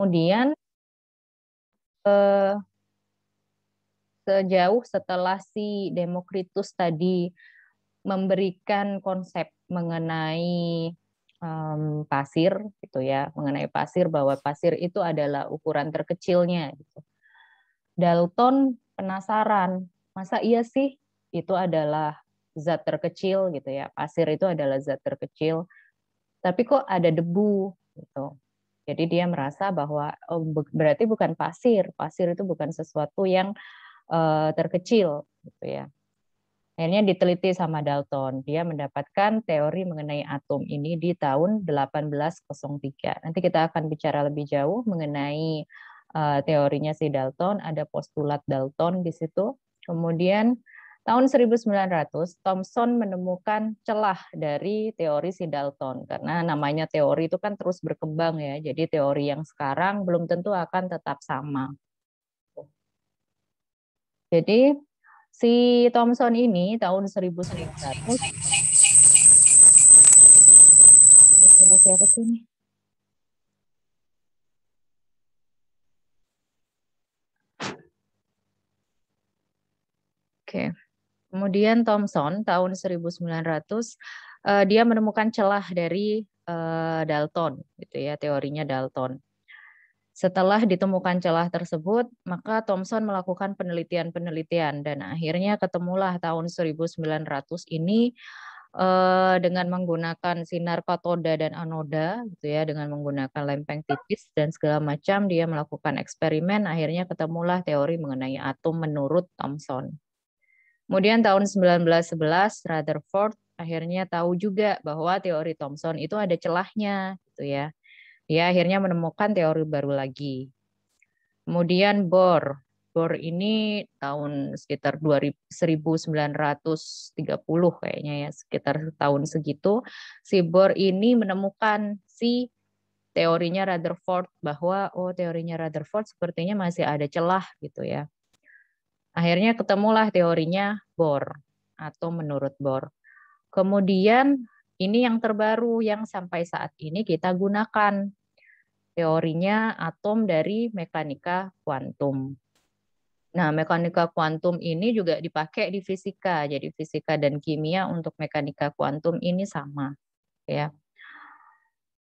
Kemudian eh, sejauh setelah si Demokritus tadi memberikan konsep mengenai um, pasir gitu ya, mengenai pasir bahwa pasir itu adalah ukuran terkecilnya gitu. Dalton penasaran, masa iya sih itu adalah zat terkecil gitu ya, pasir itu adalah zat terkecil, tapi kok ada debu gitu. Jadi dia merasa bahwa oh, berarti bukan pasir, pasir itu bukan sesuatu yang uh, terkecil, gitu ya. Akhirnya diteliti sama Dalton, dia mendapatkan teori mengenai atom ini di tahun 1803. Nanti kita akan bicara lebih jauh mengenai uh, teorinya si Dalton, ada postulat Dalton di situ. Kemudian Tahun 1900, Thomson menemukan celah dari teori si Dalton karena namanya teori itu kan terus berkembang ya. Jadi teori yang sekarang belum tentu akan tetap sama. Jadi si Thomson ini tahun 1900 siapa sih Oke. Okay. Kemudian Thomson tahun 1900 uh, dia menemukan celah dari uh, Dalton gitu ya, teorinya Dalton. Setelah ditemukan celah tersebut, maka Thomson melakukan penelitian-penelitian dan akhirnya ketemulah tahun 1900 ini uh, dengan menggunakan sinar katoda dan anoda gitu ya, dengan menggunakan lempeng tipis dan segala macam dia melakukan eksperimen akhirnya ketemulah teori mengenai atom menurut Thomson. Kemudian tahun 1911 Rutherford akhirnya tahu juga bahwa teori Thomson itu ada celahnya gitu ya. Dia akhirnya menemukan teori baru lagi. Kemudian Bohr. Bohr ini tahun sekitar 1930 kayaknya ya, sekitar tahun segitu. Si Bohr ini menemukan si teorinya Rutherford bahwa oh teorinya Rutherford sepertinya masih ada celah gitu ya. Akhirnya ketemulah teorinya Bohr atau menurut Bohr. Kemudian ini yang terbaru yang sampai saat ini kita gunakan teorinya atom dari mekanika kuantum. Nah, mekanika kuantum ini juga dipakai di fisika. Jadi fisika dan kimia untuk mekanika kuantum ini sama, ya.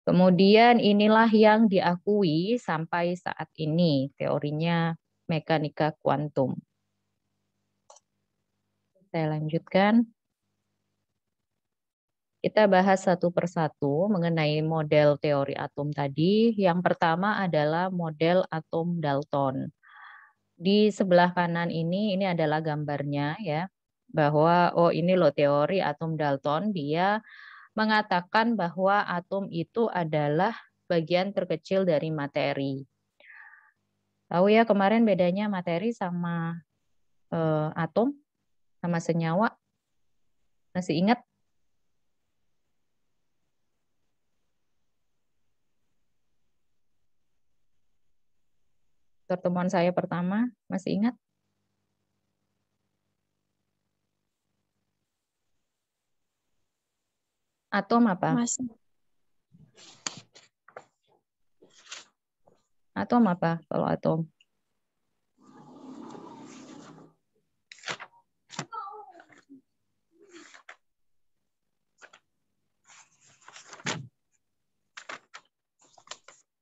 Kemudian inilah yang diakui sampai saat ini teorinya mekanika kuantum. Saya lanjutkan. Kita bahas satu persatu mengenai model teori atom tadi. Yang pertama adalah model atom Dalton. Di sebelah kanan ini, ini adalah gambarnya ya, bahwa oh ini loh teori atom Dalton, dia mengatakan bahwa atom itu adalah bagian terkecil dari materi. Tahu ya kemarin bedanya materi sama uh, atom? Sama senyawa. Masih ingat? Pertemuan saya pertama, masih ingat? Atom apa? Masih. Atom apa kalau atom?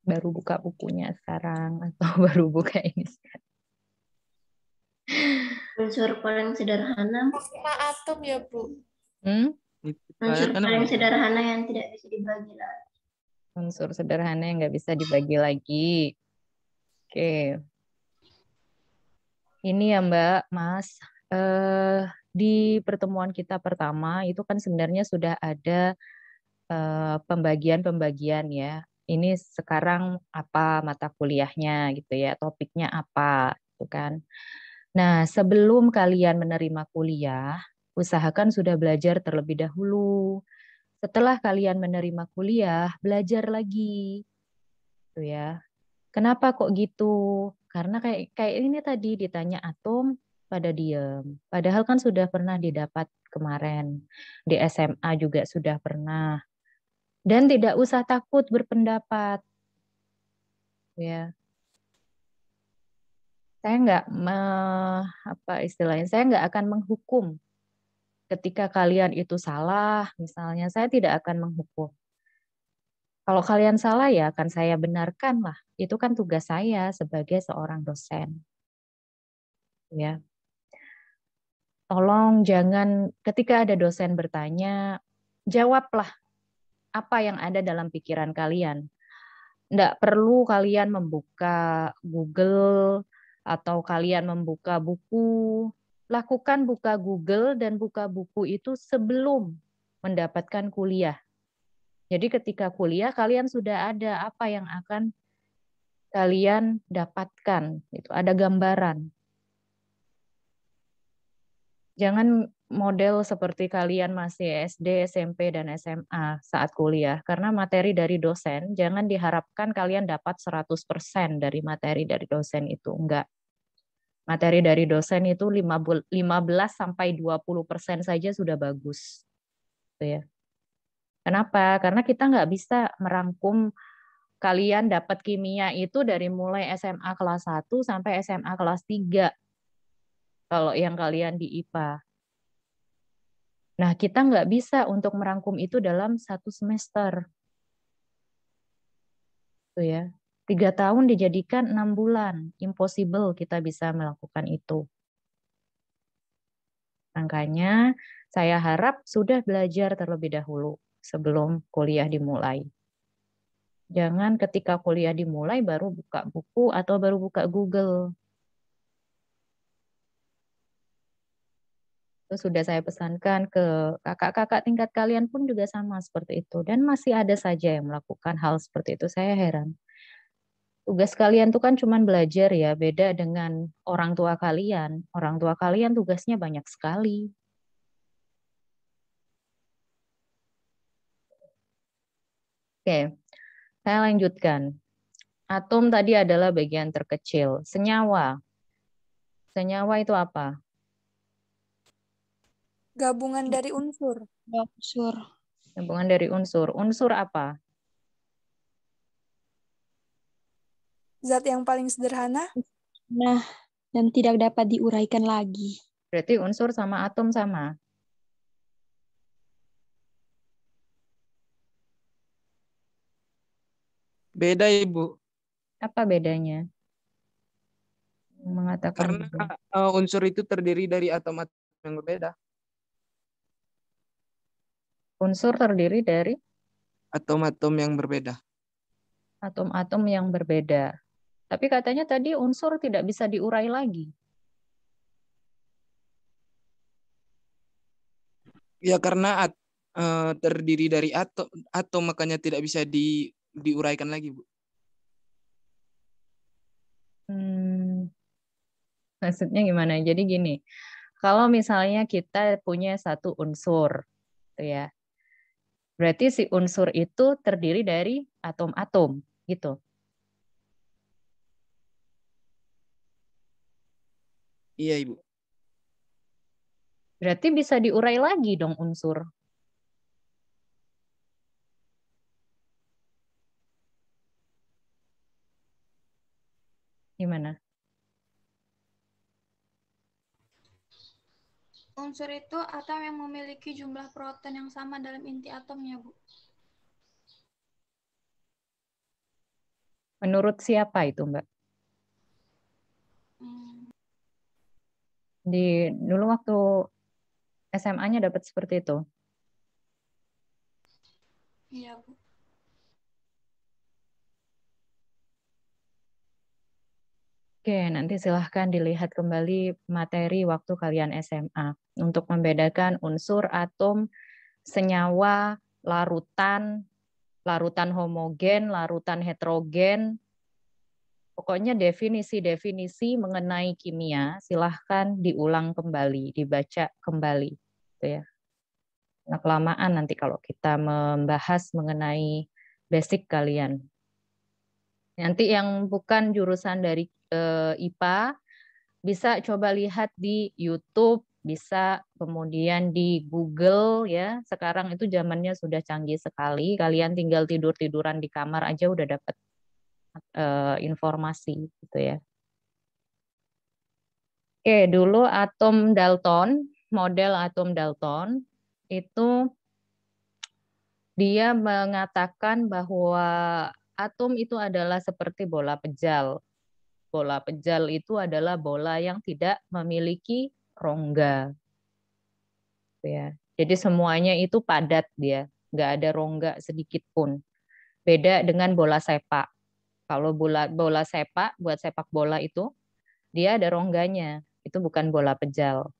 Baru buka bukunya sekarang atau baru buka ini sekarang? Unsur paling sederhana. Lima atom ya, Bu. Hmm? Unsur paling sederhana yang tidak bisa dibagi lagi. Unsur sederhana yang nggak bisa dibagi lagi. Oke. Ini ya Mbak, Mas. Eh, di pertemuan kita pertama itu kan sebenarnya sudah ada eh, pembagian-pembagian ya ini sekarang apa mata kuliahnya gitu ya, topiknya apa gitu kan. Nah, sebelum kalian menerima kuliah, usahakan sudah belajar terlebih dahulu. Setelah kalian menerima kuliah, belajar lagi. Gitu ya. Kenapa kok gitu? Karena kayak kayak ini tadi ditanya atom pada diem. Padahal kan sudah pernah didapat kemarin. Di SMA juga sudah pernah dan tidak usah takut berpendapat. Ya. Saya nggak apa istilahnya, saya nggak akan menghukum ketika kalian itu salah, misalnya saya tidak akan menghukum. Kalau kalian salah ya akan saya benarkan lah. Itu kan tugas saya sebagai seorang dosen. Ya. Tolong jangan ketika ada dosen bertanya, jawablah apa yang ada dalam pikiran kalian. Tidak perlu kalian membuka Google atau kalian membuka buku, lakukan buka Google dan buka buku itu sebelum mendapatkan kuliah. Jadi ketika kuliah kalian sudah ada apa yang akan kalian dapatkan, itu ada gambaran. Jangan model seperti kalian masih SD, SMP, dan SMA saat kuliah. Karena materi dari dosen, jangan diharapkan kalian dapat 100% dari materi dari dosen itu. Enggak. Materi dari dosen itu 15 sampai 20% saja sudah bagus. Gitu ya. Kenapa? Karena kita nggak bisa merangkum kalian dapat kimia itu dari mulai SMA kelas 1 sampai SMA kelas 3. Kalau yang kalian di IPA. Nah, kita nggak bisa untuk merangkum itu dalam satu semester. Tuh ya. Tiga tahun dijadikan enam bulan. Impossible kita bisa melakukan itu. Makanya saya harap sudah belajar terlebih dahulu sebelum kuliah dimulai. Jangan ketika kuliah dimulai baru buka buku atau baru buka Google. Itu sudah saya pesankan ke kakak-kakak tingkat kalian pun juga sama seperti itu. Dan masih ada saja yang melakukan hal seperti itu. Saya heran. Tugas kalian tuh kan cuma belajar ya, beda dengan orang tua kalian. Orang tua kalian tugasnya banyak sekali. Oke, saya lanjutkan. Atom tadi adalah bagian terkecil. Senyawa. Senyawa itu apa? Gabungan dari unsur. Unsur. Gabungan dari unsur. Unsur apa? Zat yang paling sederhana. Nah, dan tidak dapat diuraikan lagi. Berarti unsur sama atom sama. Beda, Ibu. Apa bedanya? Mengatakan Karena uh, unsur itu terdiri dari atom-atom yang berbeda. Unsur terdiri dari atom-atom yang berbeda. Atom-atom yang berbeda. Tapi katanya tadi unsur tidak bisa diurai lagi. Ya karena at, uh, terdiri dari atom, atom makanya tidak bisa di diuraikan lagi, Bu? Hmm, maksudnya gimana? Jadi gini, kalau misalnya kita punya satu unsur, gitu ya, berarti si unsur itu terdiri dari atom-atom, gitu. Iya, Ibu. Berarti bisa diurai lagi dong unsur. Gimana? Unsur itu atom yang memiliki jumlah proton yang sama dalam inti atomnya, Bu. Menurut siapa itu, Mbak? Hmm. Di dulu waktu SMA-nya dapat seperti itu. Iya, Bu. Oke, nanti silahkan dilihat kembali materi waktu kalian SMA untuk membedakan unsur, atom, senyawa, larutan, larutan homogen, larutan heterogen. Pokoknya definisi-definisi mengenai kimia silahkan diulang kembali, dibaca kembali. Gitu ya. Nah, kelamaan nanti kalau kita membahas mengenai basic kalian. Nanti yang bukan jurusan dari eh, IPA bisa coba lihat di YouTube, bisa kemudian di Google ya. Sekarang itu zamannya sudah canggih sekali. Kalian tinggal tidur-tiduran di kamar aja udah dapat uh, informasi gitu ya. Oke, dulu atom Dalton, model atom Dalton itu dia mengatakan bahwa atom itu adalah seperti bola pejal. Bola pejal itu adalah bola yang tidak memiliki rongga. Ya. Jadi semuanya itu padat dia, nggak ada rongga sedikit pun. Beda dengan bola sepak. Kalau bola bola sepak buat sepak bola itu dia ada rongganya. Itu bukan bola pejal.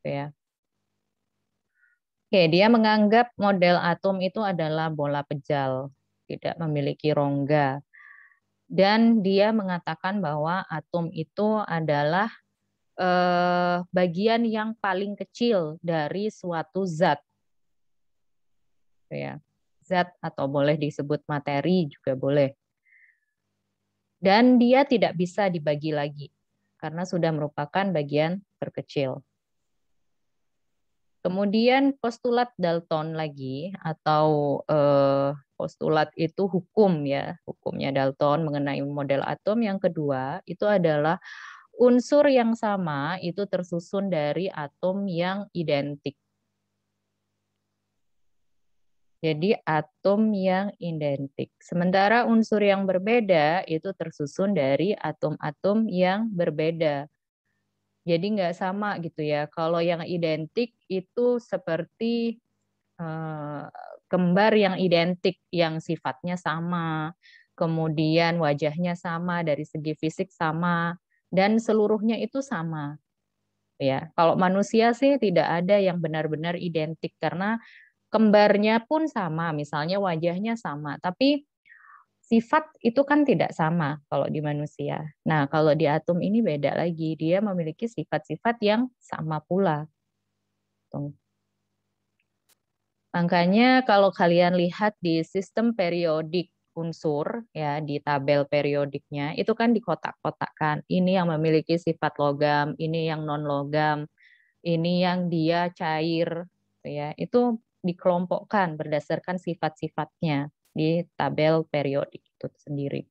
Ya. Oke, dia menganggap model atom itu adalah bola pejal, tidak memiliki rongga. Dan dia mengatakan bahwa atom itu adalah eh, bagian yang paling kecil dari suatu zat. Ya, zat atau boleh disebut materi juga boleh. Dan dia tidak bisa dibagi lagi karena sudah merupakan bagian terkecil. Kemudian postulat Dalton lagi atau eh, postulat itu hukum ya, hukumnya Dalton mengenai model atom yang kedua itu adalah unsur yang sama itu tersusun dari atom yang identik. Jadi atom yang identik. Sementara unsur yang berbeda itu tersusun dari atom-atom yang berbeda. Jadi nggak sama gitu ya. Kalau yang identik itu seperti uh, kembar yang identik, yang sifatnya sama, kemudian wajahnya sama, dari segi fisik sama, dan seluruhnya itu sama. Ya, kalau manusia sih tidak ada yang benar-benar identik karena kembarnya pun sama, misalnya wajahnya sama, tapi sifat itu kan tidak sama kalau di manusia. Nah, kalau di atom ini beda lagi. Dia memiliki sifat-sifat yang sama pula. Makanya kalau kalian lihat di sistem periodik unsur ya di tabel periodiknya itu kan dikotak-kotakkan. Ini yang memiliki sifat logam, ini yang non logam, ini yang dia cair ya. Itu dikelompokkan berdasarkan sifat-sifatnya di tabel periodik itu sendiri.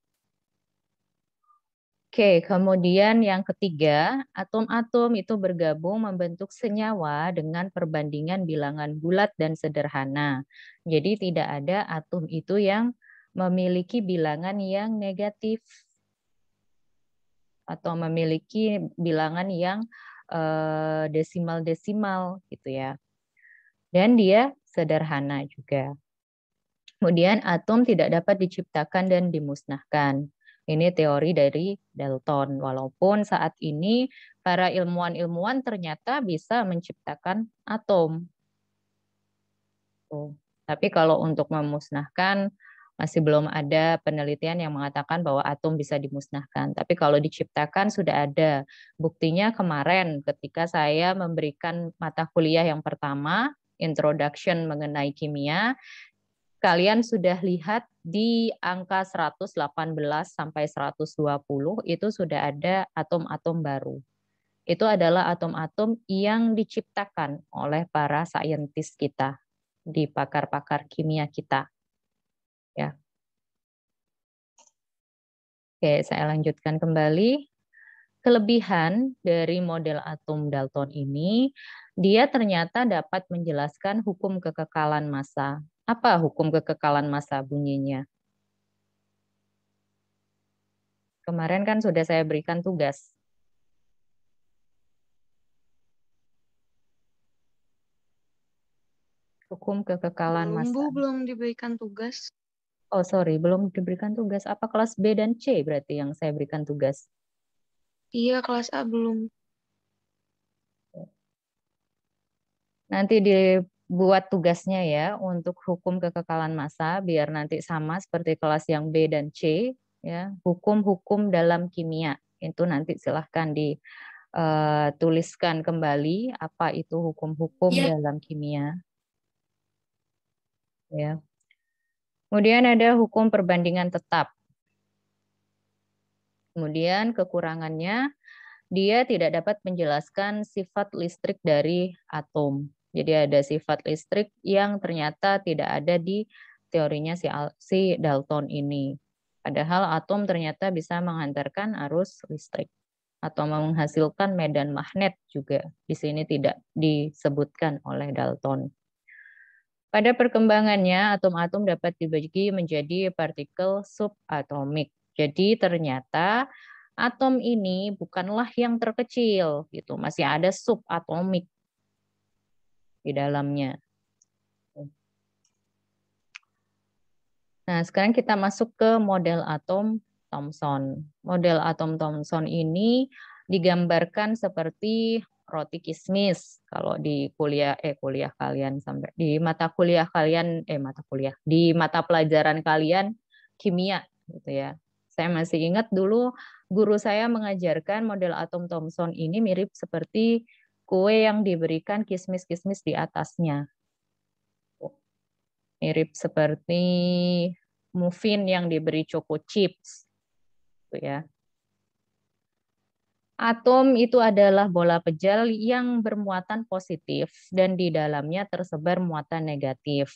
Oke, kemudian yang ketiga, atom-atom itu bergabung membentuk senyawa dengan perbandingan bilangan bulat dan sederhana. Jadi tidak ada atom itu yang memiliki bilangan yang negatif atau memiliki bilangan yang eh, desimal-desimal gitu ya. Dan dia sederhana juga. Kemudian atom tidak dapat diciptakan dan dimusnahkan. Ini teori dari Dalton. Walaupun saat ini para ilmuwan-ilmuwan ternyata bisa menciptakan atom. Oh. Tapi kalau untuk memusnahkan masih belum ada penelitian yang mengatakan bahwa atom bisa dimusnahkan. Tapi kalau diciptakan sudah ada. Buktinya kemarin ketika saya memberikan mata kuliah yang pertama, introduction mengenai kimia, kalian sudah lihat di angka 118 sampai 120 itu sudah ada atom-atom baru. Itu adalah atom-atom yang diciptakan oleh para saintis kita di pakar-pakar kimia kita. Ya. Oke, saya lanjutkan kembali. Kelebihan dari model atom Dalton ini, dia ternyata dapat menjelaskan hukum kekekalan massa apa hukum kekekalan masa bunyinya? Kemarin kan sudah saya berikan tugas. Hukum kekekalan masa. Bu, belum diberikan tugas. Oh, sorry, belum diberikan tugas. Apa kelas B dan C berarti yang saya berikan tugas? Iya, kelas A belum. Nanti di buat tugasnya ya untuk hukum kekekalan massa biar nanti sama seperti kelas yang B dan C ya hukum-hukum dalam kimia itu nanti silahkan dituliskan eh, kembali apa itu hukum-hukum ya. dalam kimia ya kemudian ada hukum perbandingan tetap kemudian kekurangannya dia tidak dapat menjelaskan sifat listrik dari atom jadi ada sifat listrik yang ternyata tidak ada di teorinya si, Dalton ini. Padahal atom ternyata bisa menghantarkan arus listrik atau menghasilkan medan magnet juga. Di sini tidak disebutkan oleh Dalton. Pada perkembangannya, atom-atom dapat dibagi menjadi partikel subatomik. Jadi ternyata atom ini bukanlah yang terkecil, gitu. Masih ada subatomik di dalamnya. Nah, sekarang kita masuk ke model atom Thomson. Model atom Thomson ini digambarkan seperti roti kismis kalau di kuliah eh kuliah kalian sampai di mata kuliah kalian eh mata kuliah di mata pelajaran kalian kimia gitu ya. Saya masih ingat dulu guru saya mengajarkan model atom Thomson ini mirip seperti kue yang diberikan kismis-kismis di atasnya mirip seperti muffin yang diberi choco chips. Gitu ya. Atom itu adalah bola pejal yang bermuatan positif dan di dalamnya tersebar muatan negatif.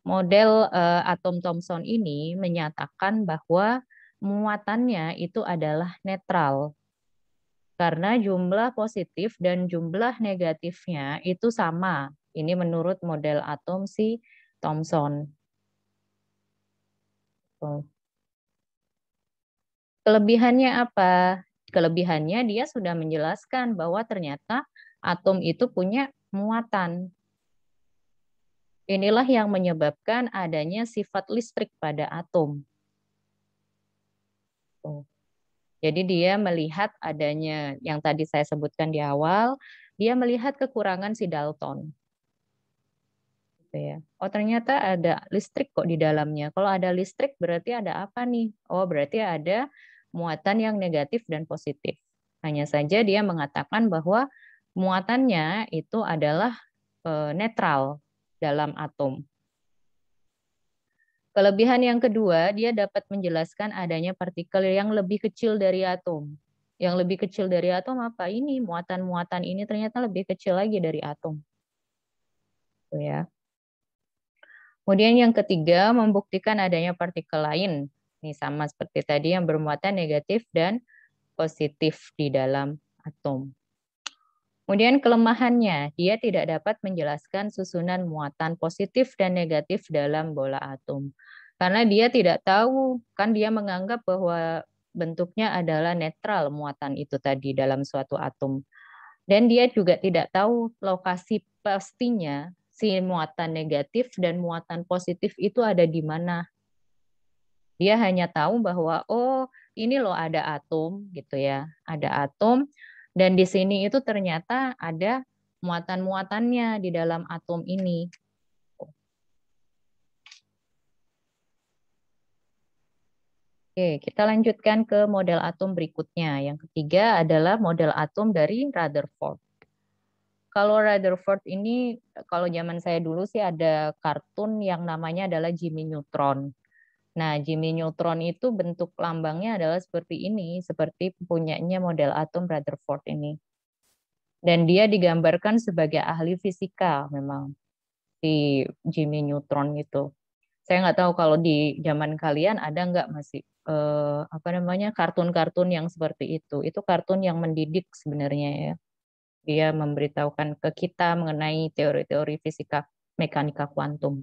Model uh, atom Thomson ini menyatakan bahwa muatannya itu adalah netral karena jumlah positif dan jumlah negatifnya itu sama. Ini menurut model atom si Thomson. Kelebihannya apa? Kelebihannya dia sudah menjelaskan bahwa ternyata atom itu punya muatan. Inilah yang menyebabkan adanya sifat listrik pada atom. Jadi dia melihat adanya yang tadi saya sebutkan di awal, dia melihat kekurangan si Dalton gitu ya. Oh ternyata ada listrik kok di dalamnya. Kalau ada listrik berarti ada apa nih? Oh berarti ada muatan yang negatif dan positif. Hanya saja dia mengatakan bahwa muatannya itu adalah e, netral dalam atom. Kelebihan yang kedua, dia dapat menjelaskan adanya partikel yang lebih kecil dari atom. Yang lebih kecil dari atom apa? Ini muatan-muatan ini ternyata lebih kecil lagi dari atom. Ya. Kemudian yang ketiga, membuktikan adanya partikel lain. Ini sama seperti tadi yang bermuatan negatif dan positif di dalam atom. Kemudian kelemahannya, dia tidak dapat menjelaskan susunan muatan positif dan negatif dalam bola atom. Karena dia tidak tahu, kan dia menganggap bahwa bentuknya adalah netral muatan itu tadi dalam suatu atom. Dan dia juga tidak tahu lokasi pastinya si muatan negatif dan muatan positif itu ada di mana. Dia hanya tahu bahwa oh ini loh ada atom gitu ya, ada atom dan di sini itu ternyata ada muatan-muatannya di dalam atom ini. Oke, kita lanjutkan ke model atom berikutnya. Yang ketiga adalah model atom dari Rutherford. Kalau Rutherford ini kalau zaman saya dulu sih ada kartun yang namanya adalah Jimmy Neutron. Nah, Jimmy Neutron itu bentuk lambangnya adalah seperti ini, seperti punyanya model atom Rutherford ini. Dan dia digambarkan sebagai ahli fisika memang si Jimmy Neutron itu. Saya nggak tahu kalau di zaman kalian ada nggak masih eh, apa namanya kartun-kartun yang seperti itu. Itu kartun yang mendidik sebenarnya ya dia memberitahukan ke kita mengenai teori-teori fisika mekanika kuantum.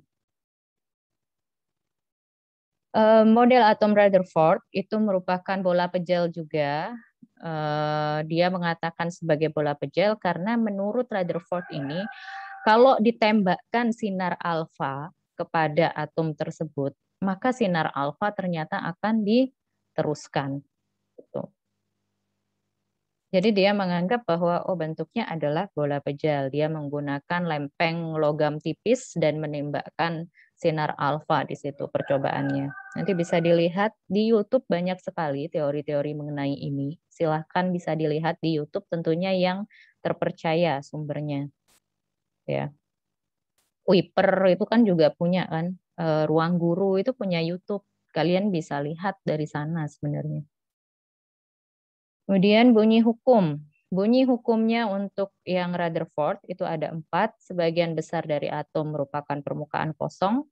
Eh, model atom Rutherford itu merupakan bola pejal juga. Eh, dia mengatakan sebagai bola pejal karena menurut Rutherford ini, kalau ditembakkan sinar alfa kepada atom tersebut, maka sinar alfa ternyata akan diteruskan. Gitu. Jadi dia menganggap bahwa oh bentuknya adalah bola pejal. Dia menggunakan lempeng logam tipis dan menembakkan sinar alfa di situ percobaannya. Nanti bisa dilihat di YouTube banyak sekali teori-teori mengenai ini. Silahkan bisa dilihat di YouTube tentunya yang terpercaya sumbernya. Ya. Wiper itu kan juga punya kan, eh, ruang guru itu punya YouTube. Kalian bisa lihat dari sana sebenarnya. Kemudian bunyi hukum. Bunyi hukumnya untuk yang Rutherford itu ada empat. Sebagian besar dari atom merupakan permukaan kosong.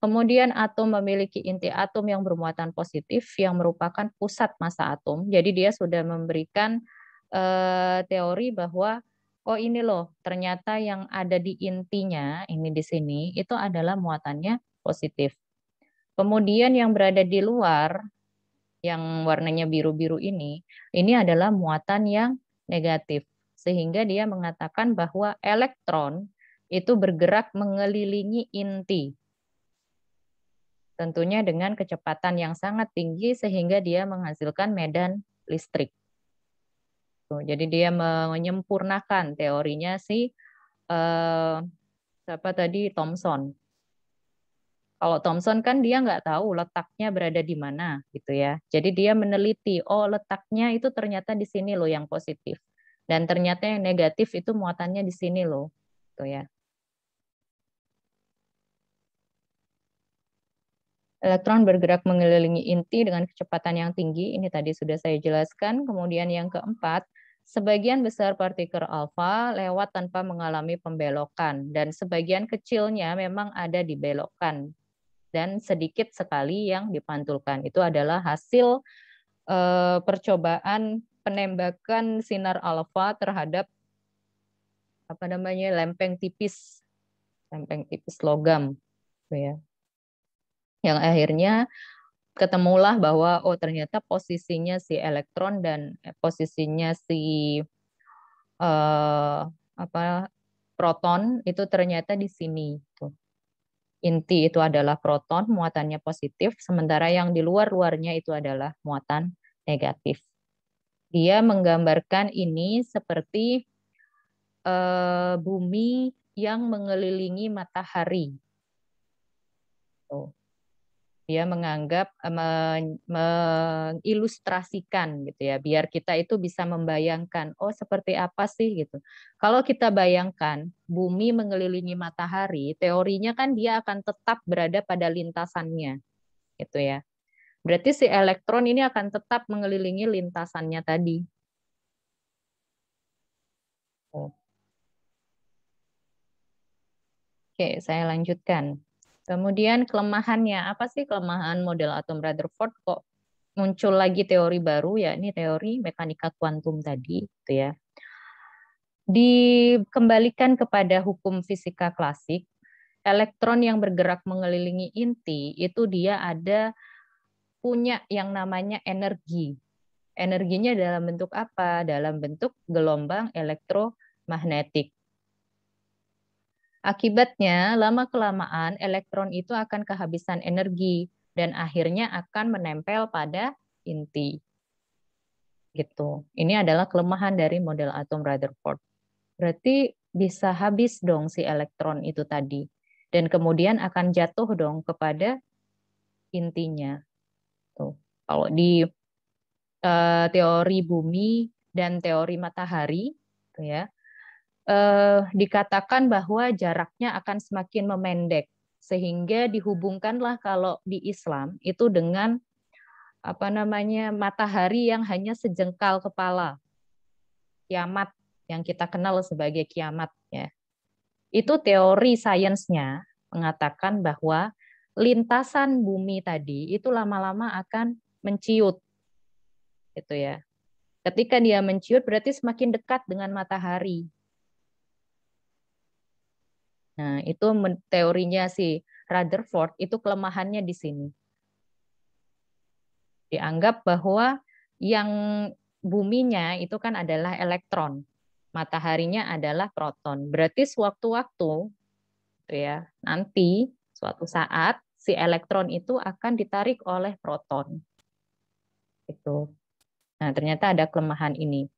Kemudian atom memiliki inti atom yang bermuatan positif yang merupakan pusat massa atom. Jadi dia sudah memberikan uh, teori bahwa oh ini loh ternyata yang ada di intinya ini di sini itu adalah muatannya positif. Kemudian yang berada di luar yang warnanya biru-biru ini ini adalah muatan yang negatif sehingga dia mengatakan bahwa elektron itu bergerak mengelilingi inti tentunya dengan kecepatan yang sangat tinggi sehingga dia menghasilkan medan listrik. jadi dia menyempurnakan teorinya si eh, siapa tadi Thomson. Kalau Thomson kan dia nggak tahu letaknya berada di mana gitu ya. Jadi dia meneliti, oh letaknya itu ternyata di sini loh yang positif. Dan ternyata yang negatif itu muatannya di sini loh. Gitu ya. Elektron bergerak mengelilingi inti dengan kecepatan yang tinggi. Ini tadi sudah saya jelaskan. Kemudian yang keempat, sebagian besar partikel alfa lewat tanpa mengalami pembelokan dan sebagian kecilnya memang ada dibelokkan dan sedikit sekali yang dipantulkan. Itu adalah hasil eh, percobaan penembakan sinar alfa terhadap apa namanya lempeng tipis, lempeng tipis logam, ya yang akhirnya ketemulah bahwa oh ternyata posisinya si elektron dan eh, posisinya si uh, apa proton itu ternyata di sini tuh. Inti itu adalah proton, muatannya positif, sementara yang di luar-luarnya itu adalah muatan negatif. Dia menggambarkan ini seperti uh, bumi yang mengelilingi matahari. Tuh dia menganggap eh, mengilustrasikan gitu ya biar kita itu bisa membayangkan oh seperti apa sih? gitu. Kalau kita bayangkan bumi mengelilingi matahari teorinya kan dia akan tetap berada pada lintasannya gitu ya. Berarti si elektron ini akan tetap mengelilingi lintasannya tadi. Oke, saya lanjutkan. Kemudian kelemahannya, apa sih kelemahan model atom Rutherford kok muncul lagi teori baru ya ini teori mekanika kuantum tadi gitu ya. Dikembalikan kepada hukum fisika klasik, elektron yang bergerak mengelilingi inti itu dia ada punya yang namanya energi. Energinya dalam bentuk apa? Dalam bentuk gelombang elektromagnetik. Akibatnya, lama-kelamaan elektron itu akan kehabisan energi dan akhirnya akan menempel pada inti. Gitu. Ini adalah kelemahan dari model atom Rutherford. Berarti bisa habis dong si elektron itu tadi. Dan kemudian akan jatuh dong kepada intinya. Tuh. Kalau di uh, teori bumi dan teori matahari, tuh ya, eh, dikatakan bahwa jaraknya akan semakin memendek sehingga dihubungkanlah kalau di Islam itu dengan apa namanya matahari yang hanya sejengkal kepala kiamat yang kita kenal sebagai kiamat ya. Itu teori sainsnya mengatakan bahwa lintasan bumi tadi itu lama-lama akan menciut gitu ya. Ketika dia menciut berarti semakin dekat dengan matahari Nah, itu teorinya si Rutherford itu kelemahannya di sini. Dianggap bahwa yang buminya itu kan adalah elektron, mataharinya adalah proton. Berarti sewaktu-waktu gitu ya, nanti suatu saat si elektron itu akan ditarik oleh proton. Itu. Nah, ternyata ada kelemahan ini.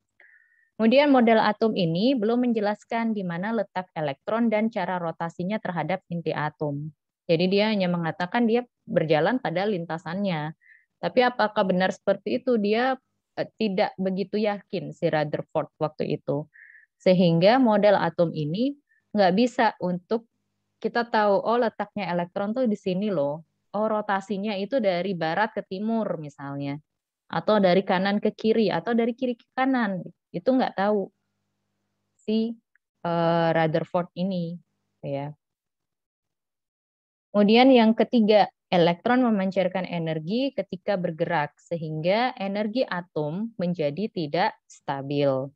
Kemudian model atom ini belum menjelaskan di mana letak elektron dan cara rotasinya terhadap inti atom. Jadi dia hanya mengatakan dia berjalan pada lintasannya. Tapi apakah benar seperti itu? Dia eh, tidak begitu yakin si Rutherford waktu itu. Sehingga model atom ini nggak bisa untuk kita tahu, oh letaknya elektron tuh di sini loh. Oh rotasinya itu dari barat ke timur misalnya. Atau dari kanan ke kiri, atau dari kiri ke kanan itu nggak tahu si uh, Rutherford ini ya Kemudian yang ketiga, elektron memancarkan energi ketika bergerak sehingga energi atom menjadi tidak stabil.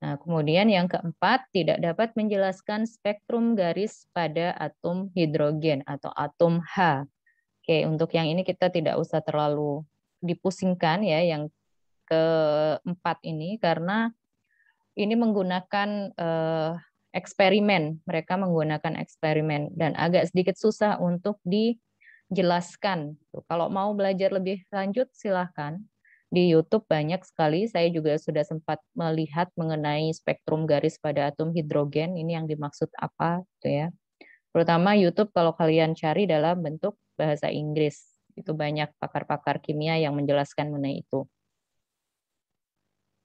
Nah, kemudian yang keempat, tidak dapat menjelaskan spektrum garis pada atom hidrogen atau atom H. Oke, untuk yang ini kita tidak usah terlalu dipusingkan ya, yang keempat ini, karena ini menggunakan eh, eksperimen. Mereka menggunakan eksperimen dan agak sedikit susah untuk dijelaskan. Kalau mau belajar lebih lanjut, silahkan di YouTube banyak sekali. Saya juga sudah sempat melihat mengenai spektrum garis pada atom hidrogen. Ini yang dimaksud apa, gitu ya. Terutama YouTube kalau kalian cari dalam bentuk bahasa Inggris. Itu banyak pakar-pakar kimia yang menjelaskan mengenai itu.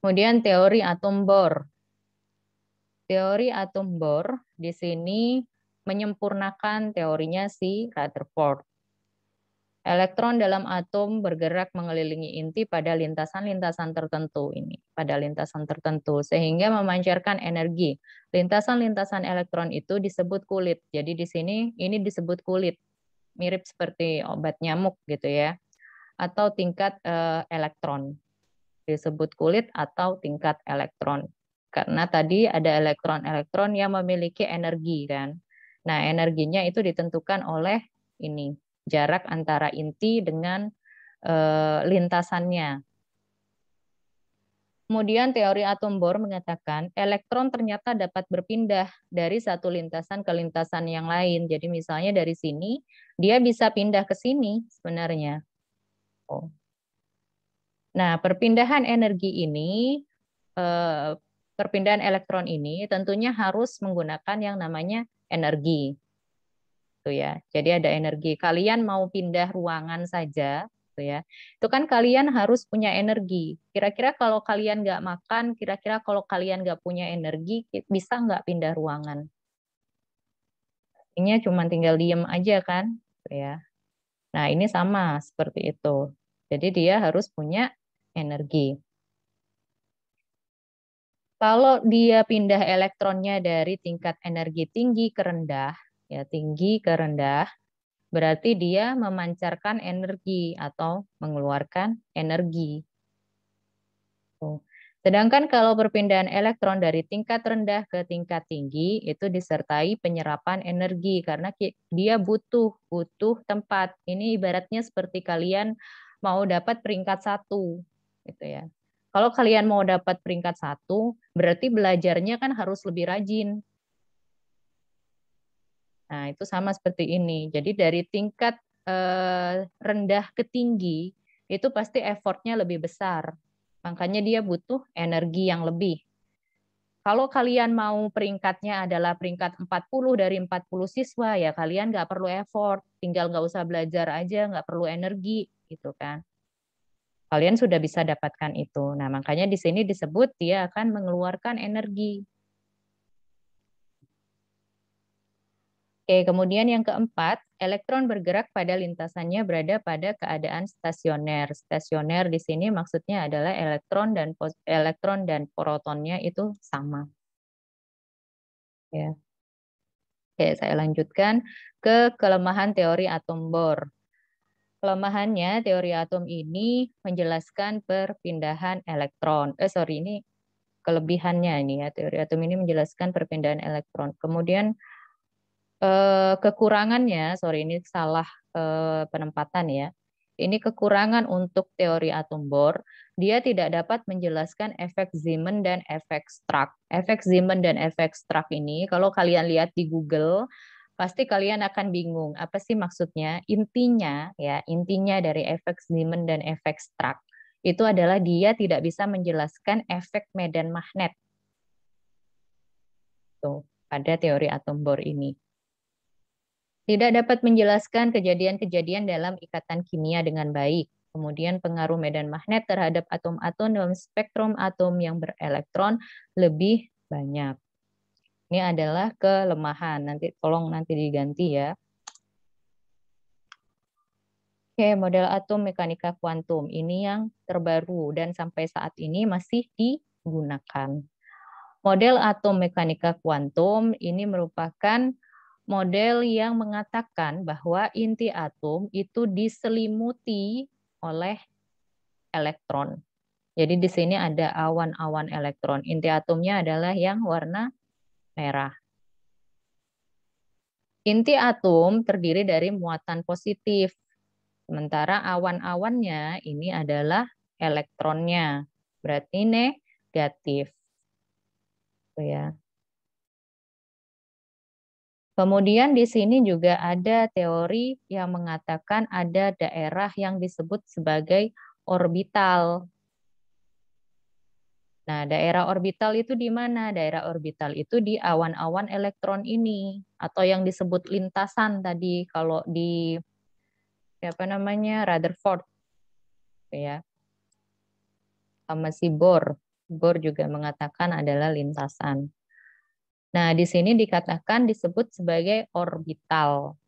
Kemudian teori atom bor. Teori atom bor di sini menyempurnakan teorinya si Rutherford. Elektron dalam atom bergerak mengelilingi inti pada lintasan-lintasan tertentu ini, pada lintasan tertentu sehingga memancarkan energi. Lintasan-lintasan elektron itu disebut kulit. Jadi di sini ini disebut kulit. Mirip seperti obat nyamuk gitu ya. Atau tingkat uh, elektron. Disebut kulit atau tingkat elektron. Karena tadi ada elektron-elektron yang memiliki energi kan. Nah, energinya itu ditentukan oleh ini jarak antara inti dengan uh, lintasannya. Kemudian teori atom Bohr mengatakan elektron ternyata dapat berpindah dari satu lintasan ke lintasan yang lain. Jadi misalnya dari sini dia bisa pindah ke sini sebenarnya. Oh. Nah, perpindahan energi ini eh, perpindahan elektron ini tentunya harus menggunakan yang namanya energi gitu ya. Jadi ada energi. Kalian mau pindah ruangan saja, gitu ya. Itu kan kalian harus punya energi. Kira-kira kalau kalian nggak makan, kira-kira kalau kalian nggak punya energi, bisa nggak pindah ruangan? Ini cuma tinggal diem aja kan, gitu ya. Nah ini sama seperti itu. Jadi dia harus punya energi. Kalau dia pindah elektronnya dari tingkat energi tinggi ke rendah, ya tinggi ke rendah, berarti dia memancarkan energi atau mengeluarkan energi. Sedangkan kalau perpindahan elektron dari tingkat rendah ke tingkat tinggi itu disertai penyerapan energi karena dia butuh butuh tempat. Ini ibaratnya seperti kalian mau dapat peringkat satu, gitu ya. Kalau kalian mau dapat peringkat satu, berarti belajarnya kan harus lebih rajin, Nah, itu sama seperti ini. Jadi dari tingkat eh, rendah ke tinggi, itu pasti effortnya lebih besar. Makanya dia butuh energi yang lebih. Kalau kalian mau peringkatnya adalah peringkat 40 dari 40 siswa, ya kalian nggak perlu effort, tinggal nggak usah belajar aja, nggak perlu energi, gitu kan. Kalian sudah bisa dapatkan itu. Nah, makanya di sini disebut dia akan mengeluarkan energi. Oke, kemudian yang keempat, elektron bergerak pada lintasannya berada pada keadaan stasioner. Stasioner di sini maksudnya adalah elektron dan elektron dan protonnya itu sama. Ya. Oke, saya lanjutkan ke kelemahan teori atom Bohr. Kelemahannya teori atom ini menjelaskan perpindahan elektron. Eh sorry ini kelebihannya ini ya teori atom ini menjelaskan perpindahan elektron. Kemudian Eh, kekurangannya, sorry ini salah eh, penempatan ya. Ini kekurangan untuk teori atom Bohr, dia tidak dapat menjelaskan efek Zeeman dan efek Stark. Efek Zeeman dan efek Stark ini, kalau kalian lihat di Google, pasti kalian akan bingung apa sih maksudnya. Intinya ya, intinya dari efek Zeeman dan efek Stark itu adalah dia tidak bisa menjelaskan efek medan magnet. Tuh, pada teori atom Bohr ini tidak dapat menjelaskan kejadian-kejadian dalam ikatan kimia dengan baik. Kemudian pengaruh medan magnet terhadap atom-atom dalam spektrum atom yang berelektron lebih banyak. Ini adalah kelemahan. Nanti tolong nanti diganti ya. Oke, model atom mekanika kuantum ini yang terbaru dan sampai saat ini masih digunakan. Model atom mekanika kuantum ini merupakan model yang mengatakan bahwa inti atom itu diselimuti oleh elektron. Jadi di sini ada awan-awan elektron. Inti atomnya adalah yang warna merah. Inti atom terdiri dari muatan positif. Sementara awan-awannya ini adalah elektronnya. Berarti negatif. Ya. Kemudian di sini juga ada teori yang mengatakan ada daerah yang disebut sebagai orbital. Nah, daerah orbital itu di mana? Daerah orbital itu di awan-awan elektron ini atau yang disebut lintasan tadi kalau di apa namanya? Rutherford ya. Sama si Bohr. Bohr juga mengatakan adalah lintasan. Nah, di sini dikatakan disebut sebagai orbital.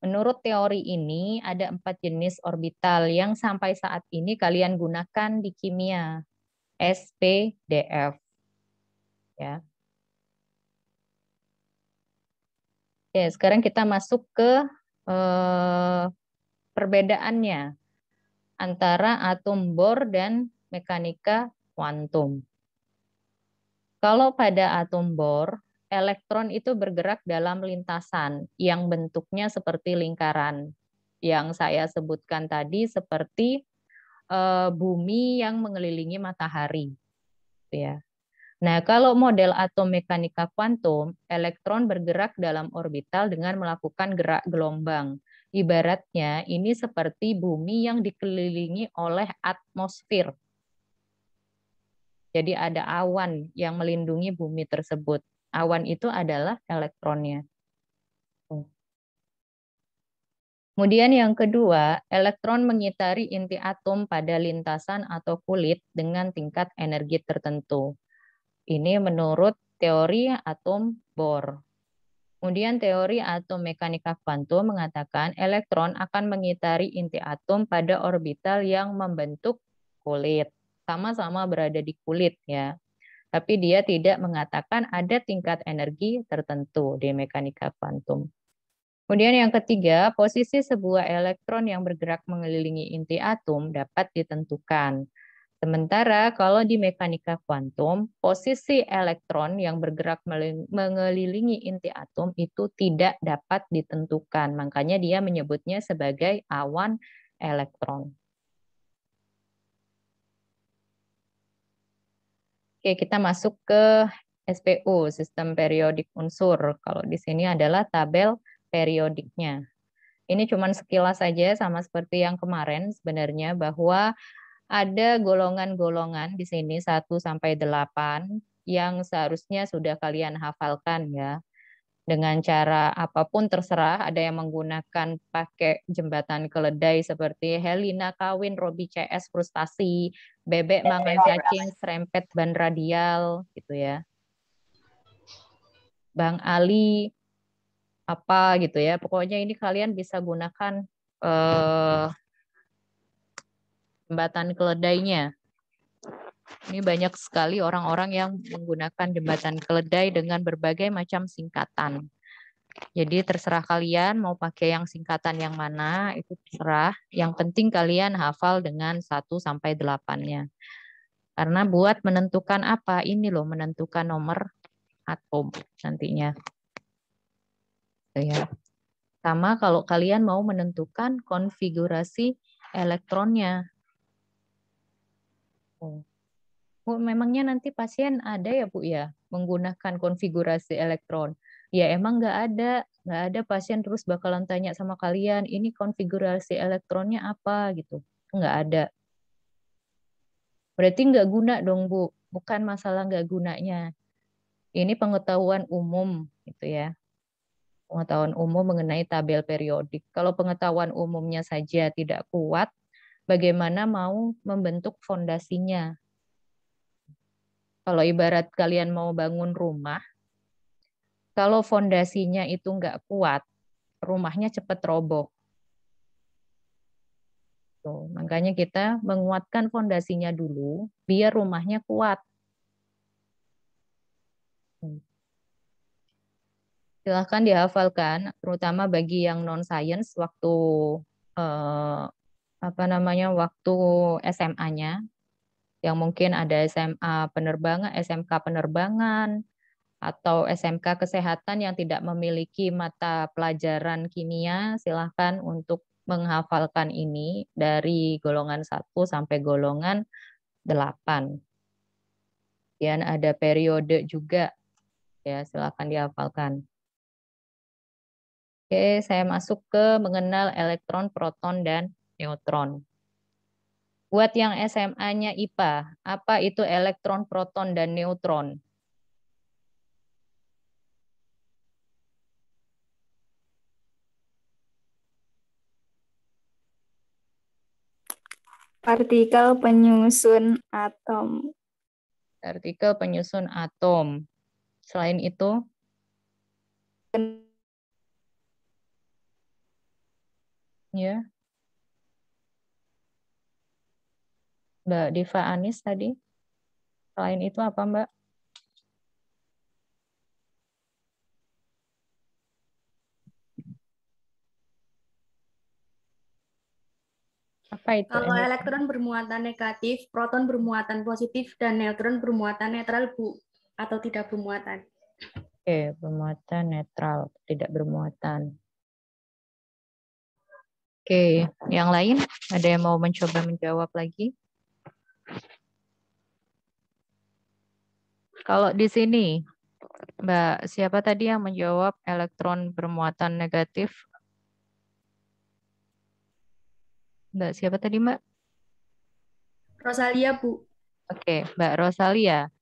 Menurut teori ini ada empat jenis orbital yang sampai saat ini kalian gunakan di kimia. SPDF. Ya. Oke, sekarang kita masuk ke eh, perbedaannya antara atom Bohr dan mekanika kuantum. Kalau pada atom Bohr, elektron itu bergerak dalam lintasan yang bentuknya seperti lingkaran. Yang saya sebutkan tadi seperti uh, bumi yang mengelilingi matahari. Ya. Nah, kalau model atom mekanika kuantum, elektron bergerak dalam orbital dengan melakukan gerak gelombang. Ibaratnya ini seperti bumi yang dikelilingi oleh atmosfer. Jadi ada awan yang melindungi bumi tersebut. Awan itu adalah elektronnya. Kemudian yang kedua, elektron mengitari inti atom pada lintasan atau kulit dengan tingkat energi tertentu. Ini menurut teori atom Bohr. Kemudian teori atom mekanika kuantum mengatakan elektron akan mengitari inti atom pada orbital yang membentuk kulit. Sama-sama berada di kulit ya. Tapi dia tidak mengatakan ada tingkat energi tertentu di mekanika kuantum. Kemudian yang ketiga, posisi sebuah elektron yang bergerak mengelilingi inti atom dapat ditentukan. Sementara kalau di mekanika kuantum, posisi elektron yang bergerak mengelilingi inti atom itu tidak dapat ditentukan. Makanya dia menyebutnya sebagai awan elektron. Oke, kita masuk ke SPU, sistem periodik unsur. Kalau di sini adalah tabel periodiknya. Ini cuma sekilas saja sama seperti yang kemarin sebenarnya bahwa ada golongan-golongan di sini 1 sampai 8 yang seharusnya sudah kalian hafalkan ya. Dengan cara apa pun terserah, ada yang menggunakan pakai jembatan keledai seperti Helena kawin, Robi CS frustasi, bebek mangan cacing, serempet ban radial gitu ya. Bang Ali apa gitu ya. Pokoknya ini kalian bisa gunakan eh, jembatan keledainya. Ini banyak sekali orang-orang yang menggunakan jembatan keledai dengan berbagai macam singkatan. Jadi terserah kalian mau pakai yang singkatan yang mana, itu terserah. Yang penting kalian hafal dengan 1 sampai 8-nya. Karena buat menentukan apa, ini loh menentukan nomor atom nantinya ya. Sama kalau kalian mau menentukan konfigurasi elektronnya. Oh. oh, memangnya nanti pasien ada ya Bu ya menggunakan konfigurasi elektron? Ya emang nggak ada, nggak ada pasien terus bakalan tanya sama kalian ini konfigurasi elektronnya apa gitu, nggak ada. Berarti nggak guna dong Bu, bukan masalah nggak gunanya. Ini pengetahuan umum gitu ya pengetahuan umum mengenai tabel periodik. Kalau pengetahuan umumnya saja tidak kuat, bagaimana mau membentuk fondasinya? Kalau ibarat kalian mau bangun rumah, kalau fondasinya itu nggak kuat, rumahnya cepat roboh. Tuh, makanya kita menguatkan fondasinya dulu, biar rumahnya kuat. Silahkan dihafalkan, terutama bagi yang non-science waktu eh, apa namanya waktu SMA-nya, yang mungkin ada SMA penerbangan, SMK penerbangan, atau SMK kesehatan yang tidak memiliki mata pelajaran kimia, silahkan untuk menghafalkan ini dari golongan 1 sampai golongan 8. Dan ada periode juga, ya silahkan dihafalkan. Oke, saya masuk ke mengenal elektron, proton, dan neutron. Buat yang SMA-nya IPA, apa itu elektron, proton, dan neutron? Partikel penyusun atom. Partikel penyusun atom. Selain itu? Ya. Mbak Diva Anis tadi. Selain itu apa, Mbak? Apa itu? Kalau elektron bermuatan negatif, proton bermuatan positif, dan neutron bermuatan netral, Bu, atau tidak bermuatan. Oke, bermuatan netral, tidak bermuatan. Oke, yang lain ada yang mau mencoba menjawab lagi? Kalau di sini, Mbak, siapa tadi yang menjawab elektron bermuatan negatif? Mbak, siapa tadi, Mbak? Rosalia, Bu. Oke, Mbak Rosalia.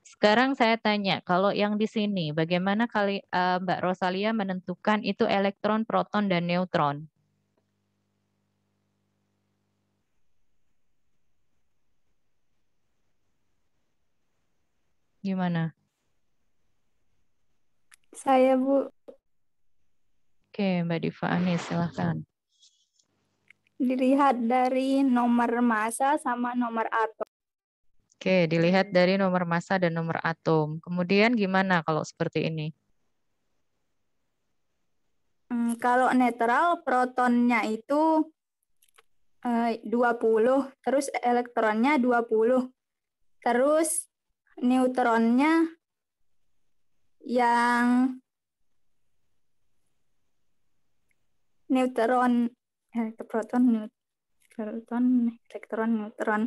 Sekarang saya tanya, kalau yang di sini, bagaimana kali uh, Mbak Rosalia menentukan itu elektron, proton, dan neutron? Gimana? Saya, Bu. Oke, Mbak Diva Anis, silahkan. Dilihat dari nomor massa sama nomor atom. Oke, dilihat dari nomor massa dan nomor atom. Kemudian gimana kalau seperti ini? Hmm, kalau netral, protonnya itu eh, 20, terus elektronnya 20. Terus neutronnya yang neutron eh, proton neutron elektron neutron.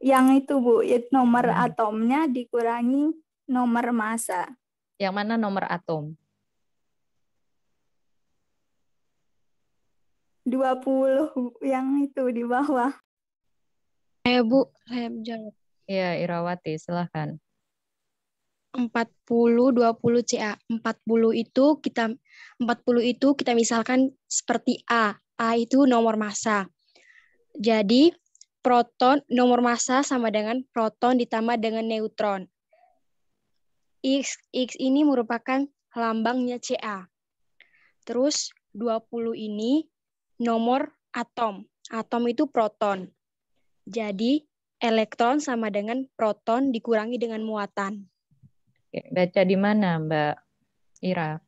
Yang itu Bu itu nomor hmm. atomnya dikurangi nomor massa. Yang mana nomor atom? 20 yang itu di bawah saya Bu, saya jawab. Iya, Irawati, silahkan. 40 20 CA. 40 itu kita 40 itu kita misalkan seperti A. A itu nomor massa. Jadi proton nomor massa sama dengan proton ditambah dengan neutron. X X ini merupakan lambangnya Ca. Terus 20 ini nomor atom. Atom itu proton. Jadi elektron sama dengan proton dikurangi dengan muatan. Baca di mana, Mbak Ira?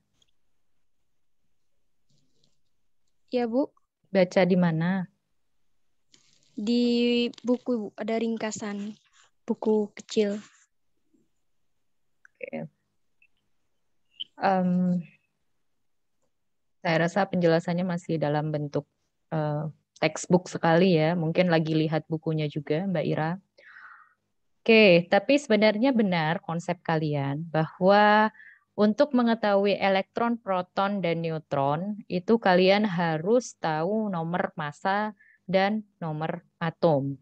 Ya, Bu. Baca di mana? Di buku, Bu. Ada ringkasan buku kecil. Oke. Um, saya rasa penjelasannya masih dalam bentuk uh, textbook sekali ya. Mungkin lagi lihat bukunya juga Mbak Ira. Oke, tapi sebenarnya benar konsep kalian bahwa untuk mengetahui elektron, proton, dan neutron, itu kalian harus tahu nomor massa dan nomor atom.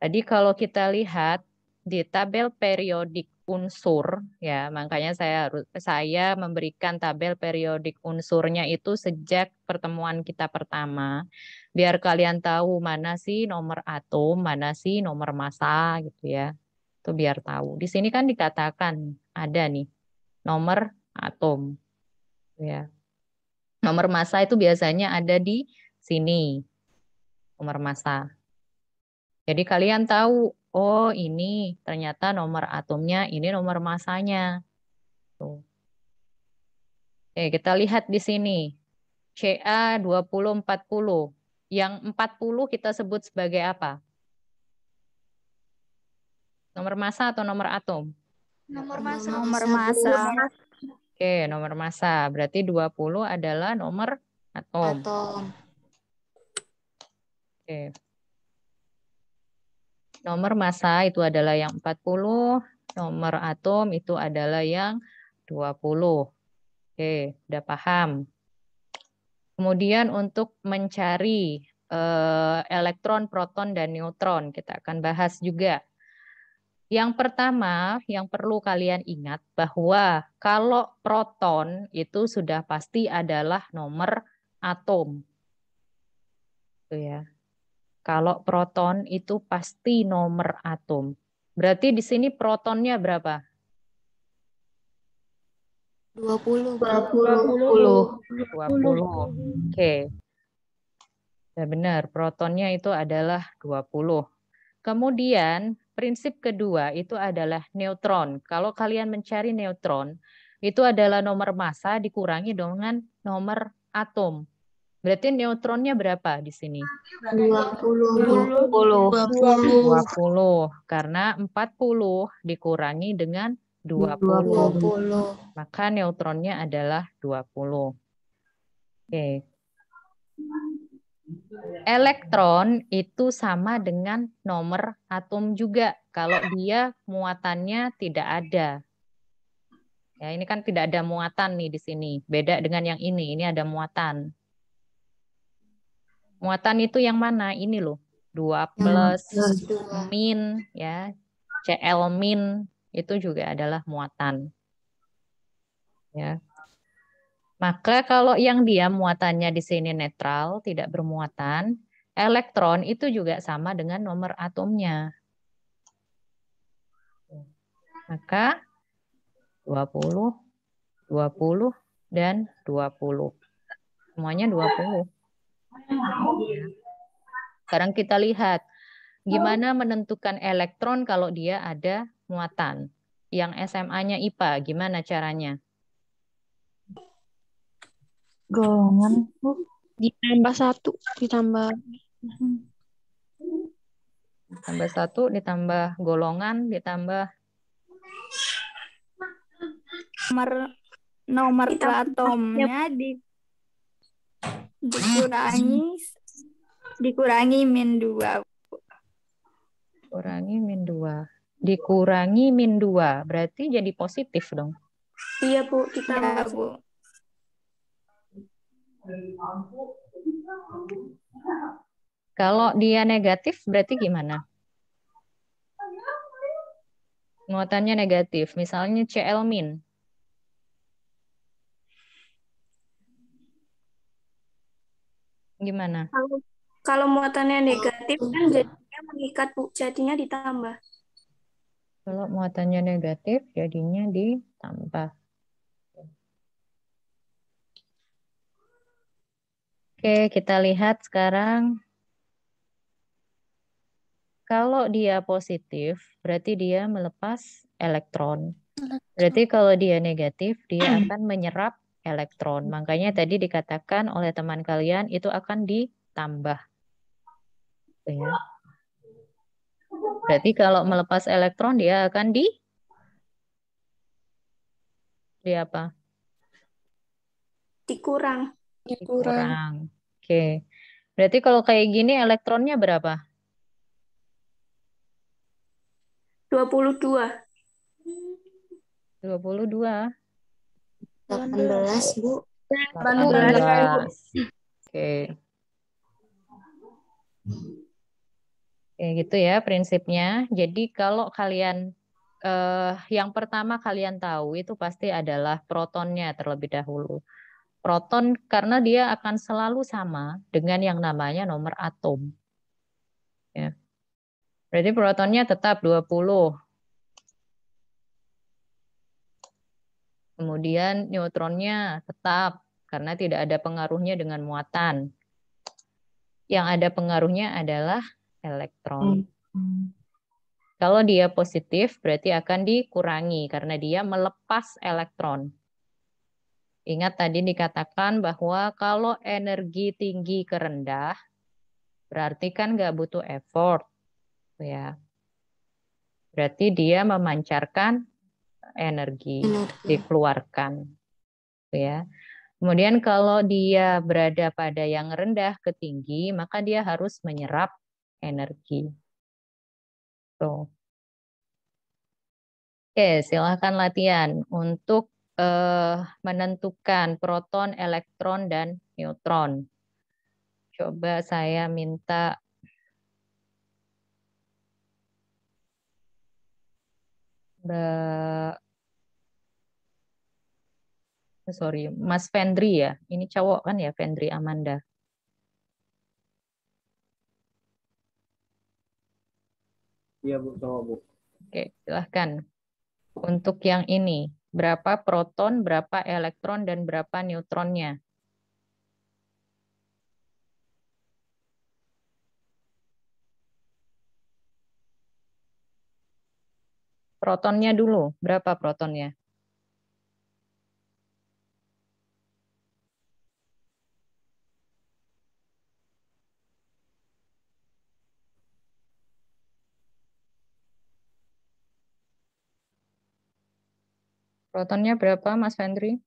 Tadi kalau kita lihat di tabel periodik unsur ya. Makanya saya harus saya memberikan tabel periodik unsurnya itu sejak pertemuan kita pertama. Biar kalian tahu mana sih nomor atom mana sih nomor massa gitu ya. Itu biar tahu. Di sini kan dikatakan ada nih nomor atom ya. Nomor massa itu biasanya ada di sini nomor massa. Jadi kalian tahu oh ini ternyata nomor atomnya, ini nomor masanya. Tuh. Oke, kita lihat di sini. CA 20 40. Yang 40 kita sebut sebagai apa? Nomor massa atau nomor atom? Nomor masa. Nomor massa. Oke, nomor massa. Berarti 20 adalah nomor atom. Atom. Oke. Nomor massa itu adalah yang 40, nomor atom itu adalah yang 20. Oke, udah paham. Kemudian untuk mencari eh, elektron, proton, dan neutron, kita akan bahas juga. Yang pertama, yang perlu kalian ingat bahwa kalau proton itu sudah pasti adalah nomor atom. Tuh ya. Kalau proton itu pasti nomor atom. Berarti di sini protonnya berapa? 20. 20. Oke. Ya benar, protonnya itu adalah 20. Kemudian prinsip kedua itu adalah neutron. Kalau kalian mencari neutron, itu adalah nomor massa dikurangi dengan nomor atom. Berarti neutronnya berapa di sini? 20. 20. Karena 40 dikurangi dengan 20. 20. Maka neutronnya adalah 20. Oke. Elektron itu sama dengan nomor atom juga kalau dia muatannya tidak ada. Ya, ini kan tidak ada muatan nih di sini. Beda dengan yang ini. Ini ada muatan. Muatan itu yang mana? Ini loh. 2 plus min ya. Cl min itu juga adalah muatan. Ya. Maka kalau yang dia muatannya di sini netral, tidak bermuatan, elektron itu juga sama dengan nomor atomnya. Maka 20, 20, dan 20. Semuanya 20. Sekarang kita lihat gimana menentukan elektron kalau dia ada muatan. Yang SMA-nya IPA, gimana caranya? Golongan ditambah satu, ditambah Tambah satu, ditambah golongan, ditambah Nomor nomor atomnya di dikurangi dikurangi min 2. kurangi min 2. Dikurangi min 2, berarti jadi positif dong. Iya, Bu, kita Ya, Bu. Kalau dia negatif berarti gimana? Muatannya negatif, misalnya Cl min. Gimana? kalau kalau muatannya negatif kan jadinya mengikat, Bu. Jadinya ditambah. Kalau muatannya negatif, jadinya ditambah. Oke, kita lihat sekarang. Kalau dia positif, berarti dia melepas elektron. Berarti kalau dia negatif, dia akan menyerap elektron. Makanya tadi dikatakan oleh teman kalian itu akan ditambah. Tuh ya. Berarti kalau melepas elektron dia akan di di apa? Dikurang. Kurang. Oke. Berarti kalau kayak gini elektronnya berapa? 22. 22. 18, Bu. 18. Oke. Oke, gitu ya prinsipnya. Jadi kalau kalian eh, yang pertama kalian tahu itu pasti adalah protonnya terlebih dahulu. Proton karena dia akan selalu sama dengan yang namanya nomor atom. Ya. Berarti protonnya tetap 20. Kemudian neutronnya tetap karena tidak ada pengaruhnya dengan muatan. Yang ada pengaruhnya adalah elektron. Kalau dia positif berarti akan dikurangi karena dia melepas elektron. Ingat tadi dikatakan bahwa kalau energi tinggi ke rendah, berarti kan nggak butuh effort. ya. Berarti dia memancarkan energi, dikeluarkan. ya. Kemudian kalau dia berada pada yang rendah ke tinggi, maka dia harus menyerap energi. Tuh. Oke, silahkan latihan untuk uh, menentukan proton, elektron, dan neutron. Coba saya minta Mbak sorry, Mas Fendri ya. Ini cowok kan ya, Fendri Amanda. Iya Bu, cowok Bu. Oke, silahkan. Untuk yang ini, berapa proton, berapa elektron, dan berapa neutronnya. Protonnya dulu, berapa protonnya? Protonnya berapa, Mas Fendri?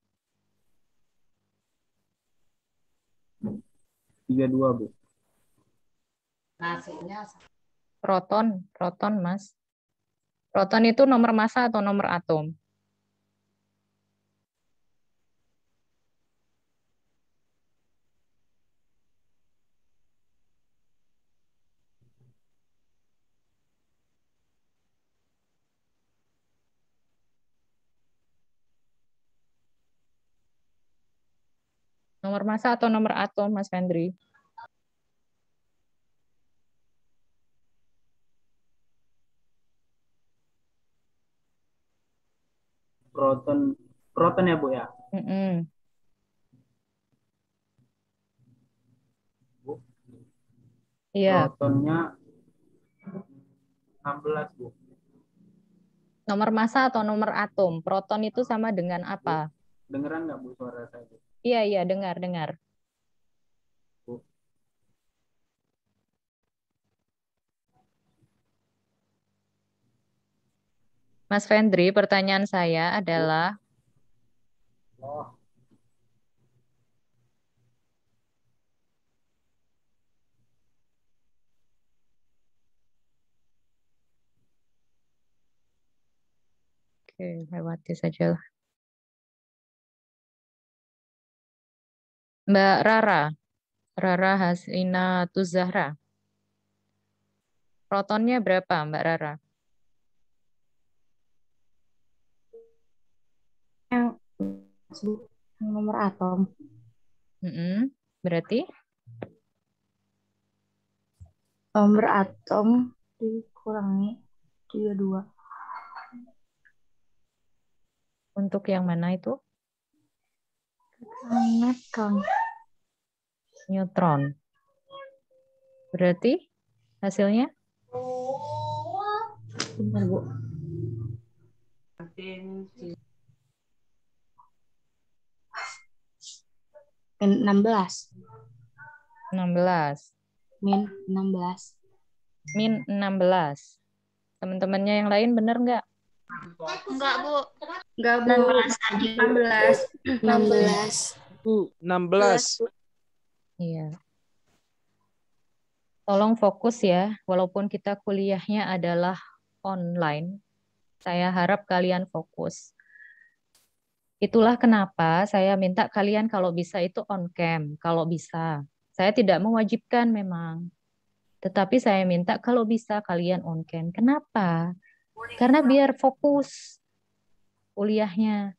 32, Bu. Proton, proton, Mas. Proton itu nomor massa atau nomor atom? Nomor masa atau nomor atom, Mas Fendri? Proton, proton ya Bu ya? Mm -mm. Bu? Iya. Protonnya 16 Bu. Nomor masa atau nomor atom? Proton itu sama dengan apa? Dengeran nggak Bu suara saya? Bu? Iya, iya, dengar, dengar. Mas Fendri, pertanyaan saya adalah. Oke, lewati saja Mbak Rara, Rara Hasina Tuzahra. Protonnya berapa Mbak Rara? Yang nomor atom. Mm -hmm. Berarti? Nomor atom dikurangi 32. Untuk yang mana itu? Neutron. Neutron. Berarti hasilnya? Bentar, Bu. Min 16. 16. Min 16. Min 16. Teman-temannya yang lain benar nggak? Enggak, Bu. Enggak, Bu. 16. 16. Bu, 16. Iya. Tolong fokus ya, walaupun kita kuliahnya adalah online, saya harap kalian fokus. Itulah kenapa saya minta kalian kalau bisa itu on cam, kalau bisa. Saya tidak mewajibkan memang. Tetapi saya minta kalau bisa kalian on cam. Kenapa? Karena biar fokus kuliahnya.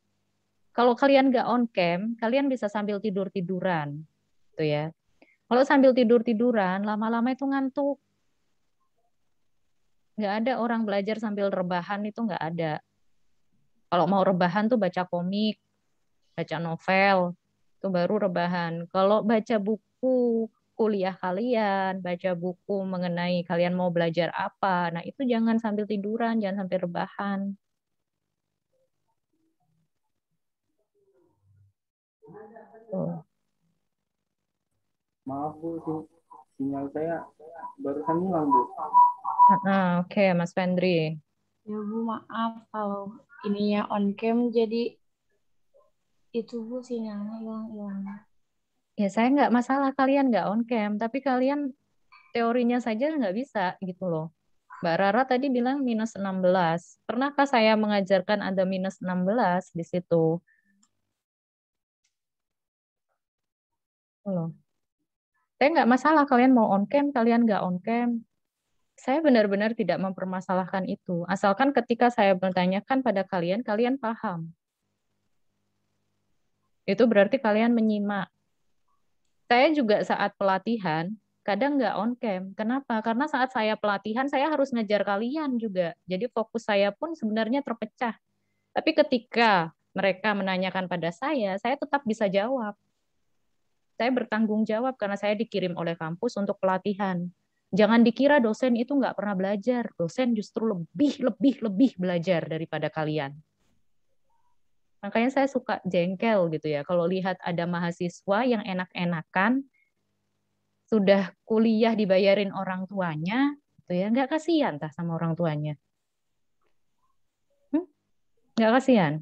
Kalau kalian nggak on cam, kalian bisa sambil tidur-tiduran. Tuh ya. Kalau sambil tidur-tiduran, lama-lama itu ngantuk. Nggak ada orang belajar sambil rebahan itu nggak ada. Kalau mau rebahan tuh baca komik, baca novel, itu baru rebahan. Kalau baca buku kuliah kalian, baca buku mengenai kalian mau belajar apa. Nah, itu jangan sambil tiduran, jangan sampai rebahan. Tuh. Maaf Bu, si- sinyal saya barusan hilang Bu. Ah, Oke, Mas Fendri. Ya Bu, maaf kalau ininya on cam jadi itu Bu sinyalnya hilang-hilang. Ya, saya nggak masalah kalian nggak on cam, tapi kalian teorinya saja nggak bisa gitu loh. Mbak Rara tadi bilang minus 16. Pernahkah saya mengajarkan ada minus 16 di situ? Loh. Saya nggak masalah kalian mau on cam, kalian nggak on cam. Saya benar-benar tidak mempermasalahkan itu. Asalkan ketika saya bertanyakan pada kalian, kalian paham. Itu berarti kalian menyimak. Saya juga saat pelatihan, kadang nggak on cam. Kenapa? Karena saat saya pelatihan, saya harus ngejar kalian juga. Jadi fokus saya pun sebenarnya terpecah. Tapi ketika mereka menanyakan pada saya, saya tetap bisa jawab. Saya bertanggung jawab karena saya dikirim oleh kampus untuk pelatihan. Jangan dikira dosen itu nggak pernah belajar. Dosen justru lebih, lebih, lebih belajar daripada kalian. Makanya saya suka jengkel gitu ya. Kalau lihat ada mahasiswa yang enak-enakan, sudah kuliah dibayarin orang tuanya, gitu ya, nggak kasihan tah sama orang tuanya. Hmm? Nggak kasihan?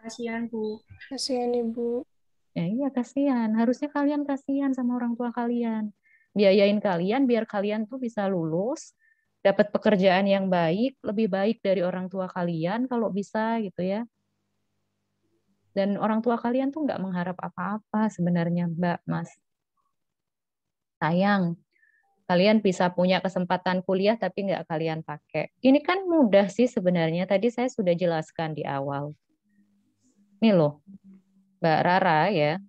Kasihan Bu. Kasihan Ibu. Ya iya kasihan. Harusnya kalian kasihan sama orang tua kalian. Biayain kalian biar kalian tuh bisa lulus, dapat pekerjaan yang baik, lebih baik dari orang tua kalian kalau bisa gitu ya. Dan orang tua kalian tuh nggak mengharap apa-apa sebenarnya Mbak, Mas. Sayang, kalian bisa punya kesempatan kuliah tapi nggak kalian pakai. Ini kan mudah sih sebenarnya. Tadi saya sudah jelaskan di awal. Nih loh, Mbak Rara ya.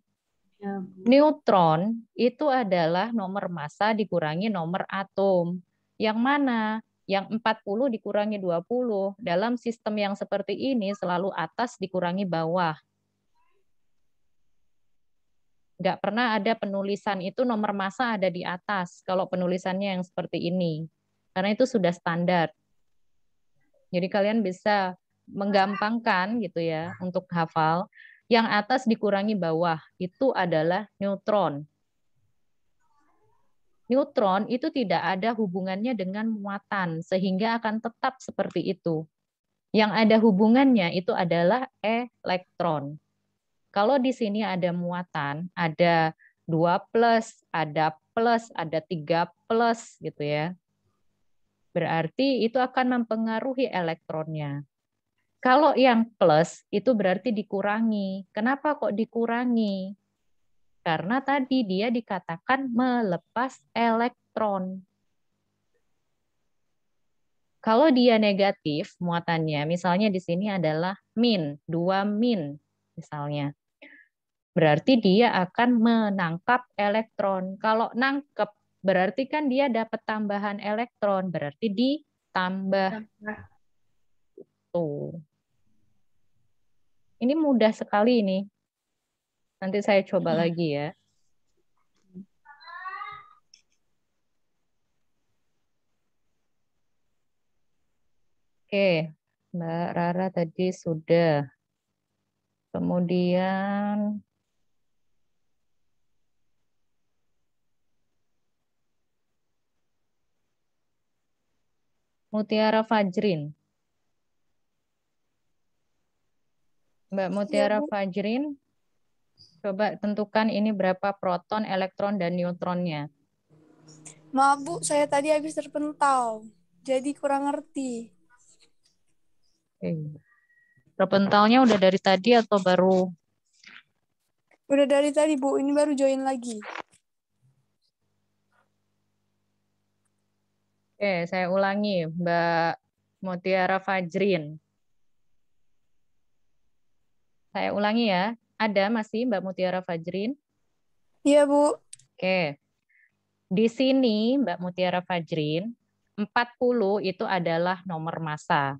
Ya, Bu. Neutron itu adalah nomor massa dikurangi nomor atom. Yang mana? Yang 40 dikurangi 20. Dalam sistem yang seperti ini selalu atas dikurangi bawah. Nggak pernah ada penulisan itu nomor massa ada di atas kalau penulisannya yang seperti ini. Karena itu sudah standar. Jadi kalian bisa menggampangkan gitu ya untuk hafal. Yang atas dikurangi bawah itu adalah neutron. Neutron itu tidak ada hubungannya dengan muatan sehingga akan tetap seperti itu. Yang ada hubungannya itu adalah elektron. Kalau di sini ada muatan, ada 2 plus, ada plus, ada 3 plus gitu ya. Berarti itu akan mempengaruhi elektronnya. Kalau yang plus itu berarti dikurangi. Kenapa kok dikurangi? Karena tadi dia dikatakan melepas elektron. Kalau dia negatif muatannya, misalnya di sini adalah min, 2 min misalnya. Berarti dia akan menangkap elektron. Kalau nangkep berarti kan dia dapat tambahan elektron, berarti ditambah. Tuh. Ini mudah sekali ini. Nanti saya coba lagi ya. Oke, Mbak Rara tadi sudah. Kemudian Mutiara Fajrin. Mbak Mutiara Bu. Fajrin, coba tentukan ini berapa proton, elektron, dan neutronnya. Maaf Bu, saya tadi habis terpental. Jadi kurang ngerti. Oke. Terpentalnya udah dari tadi atau baru? Udah dari tadi Bu, ini baru join lagi. Oke, saya ulangi, Mbak Mutiara Fajrin. Saya ulangi ya. Ada masih Mbak Mutiara Fajrin? Iya Bu. Oke. Di sini Mbak Mutiara Fajrin, 40 itu adalah nomor massa.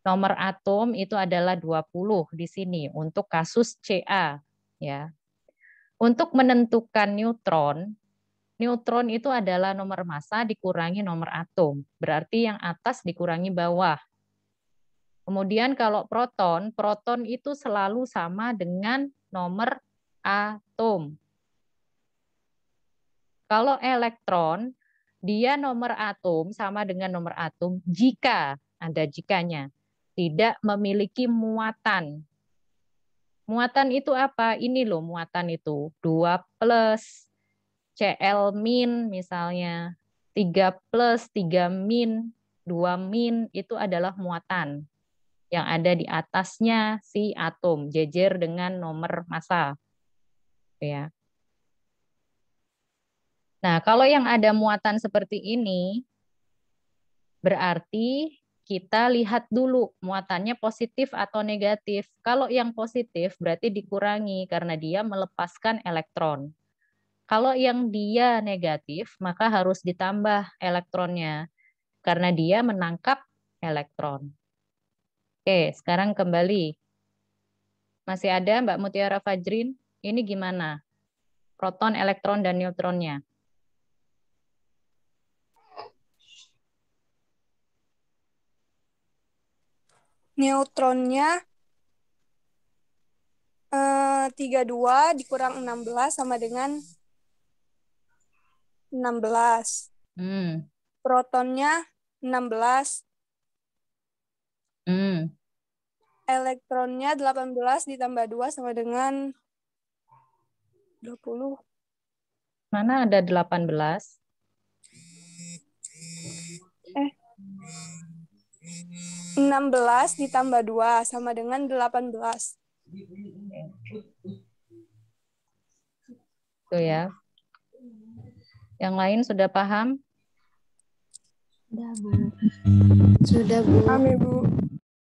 Nomor atom itu adalah 20 di sini untuk kasus CA ya. Untuk menentukan neutron, neutron itu adalah nomor massa dikurangi nomor atom. Berarti yang atas dikurangi bawah. Kemudian kalau proton, proton itu selalu sama dengan nomor atom. Kalau elektron, dia nomor atom sama dengan nomor atom jika, ada jikanya, tidak memiliki muatan. Muatan itu apa? Ini loh muatan itu. 2 plus, CL min misalnya, 3 plus, 3 min, 2 min itu adalah muatan yang ada di atasnya si atom, jejer dengan nomor massa. Ya. Nah, kalau yang ada muatan seperti ini, berarti kita lihat dulu muatannya positif atau negatif. Kalau yang positif berarti dikurangi karena dia melepaskan elektron. Kalau yang dia negatif, maka harus ditambah elektronnya karena dia menangkap elektron. Oke, sekarang kembali. Masih ada Mbak Mutiara Fajrin? Ini gimana? Proton, elektron, dan neutronnya. Neutronnya eh, 32 dikurang 16 sama dengan 16. Hmm. Protonnya 16 Hmm. Elektronnya 18 ditambah 2 sama dengan 20. Mana ada 18? Eh. 16 ditambah 2 sama dengan 18. Tuh ya. Yang lain sudah paham? Sudah, Bu. Sudah, Bu. Kami, Bu.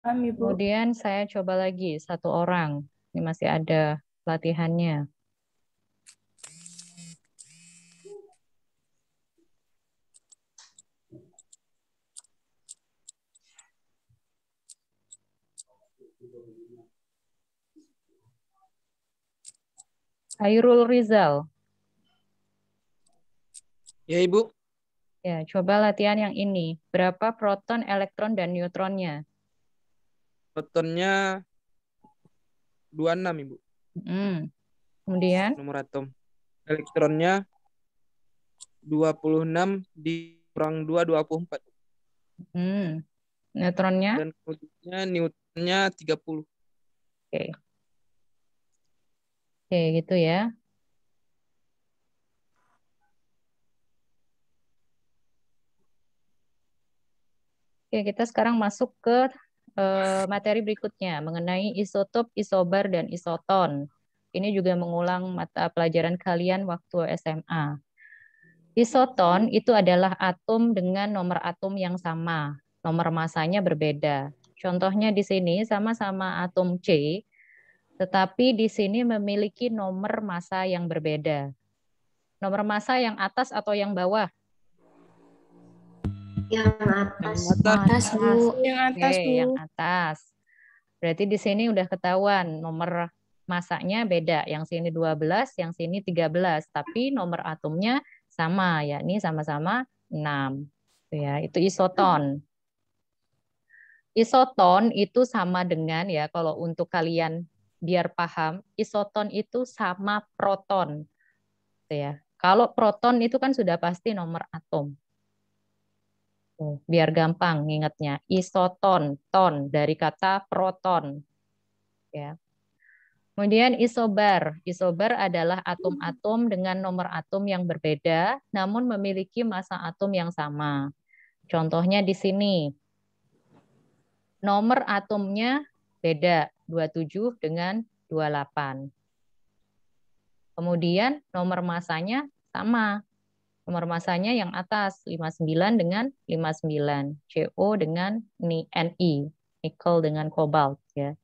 Kami, Bu. Kemudian saya coba lagi satu orang. Ini masih ada latihannya. Hairul Rizal. Ya, Ibu. Ya, coba latihan yang ini. Berapa proton, elektron, dan neutronnya? Protonnya 26, Ibu. Hmm. Kemudian? Nomor atom. Elektronnya 26 dikurang 2, 24. Hmm. Neutronnya? Dan kemudian neutronnya 30. Oke. Oke, gitu ya. Oke, kita sekarang masuk ke uh, materi berikutnya mengenai isotop, isobar, dan isoton. Ini juga mengulang mata pelajaran kalian waktu SMA. Isoton itu adalah atom dengan nomor atom yang sama. Nomor masanya berbeda. Contohnya di sini sama-sama atom C, tetapi di sini memiliki nomor massa yang berbeda. Nomor massa yang atas atau yang bawah? Yang atas. Yang atas, Bu. Yang atas, Oke, Bu. yang atas. Berarti di sini udah ketahuan nomor masanya beda. Yang sini 12, yang sini 13, tapi nomor atomnya sama, yakni sama-sama 6. Itu ya, itu isoton. Isoton itu sama dengan ya kalau untuk kalian biar paham, isoton itu sama proton. Ya. Kalau proton itu kan sudah pasti nomor atom. Tuh, biar gampang ingatnya. Isoton, ton dari kata proton. Ya. Kemudian isobar. Isobar adalah atom-atom dengan nomor atom yang berbeda namun memiliki massa atom yang sama. Contohnya di sini. Nomor atomnya beda, 27 dengan 28. Kemudian nomor masanya sama, Nomor masanya yang atas 59 dengan 59, CO dengan Ni, nikel dengan kobalt ya.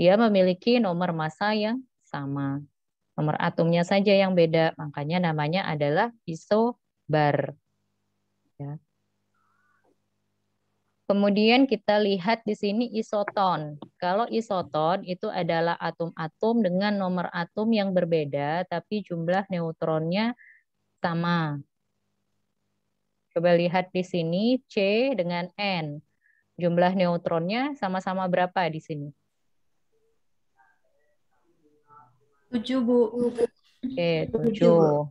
Dia memiliki nomor massa yang sama. Nomor atomnya saja yang beda, makanya namanya adalah isobar. Ya. Kemudian kita lihat di sini isoton. Kalau isoton itu adalah atom-atom dengan nomor atom yang berbeda, tapi jumlah neutronnya sama. Coba lihat di sini C dengan N. Jumlah neutronnya sama-sama berapa di sini? 7, Bu. Oke, 7. Tujuh,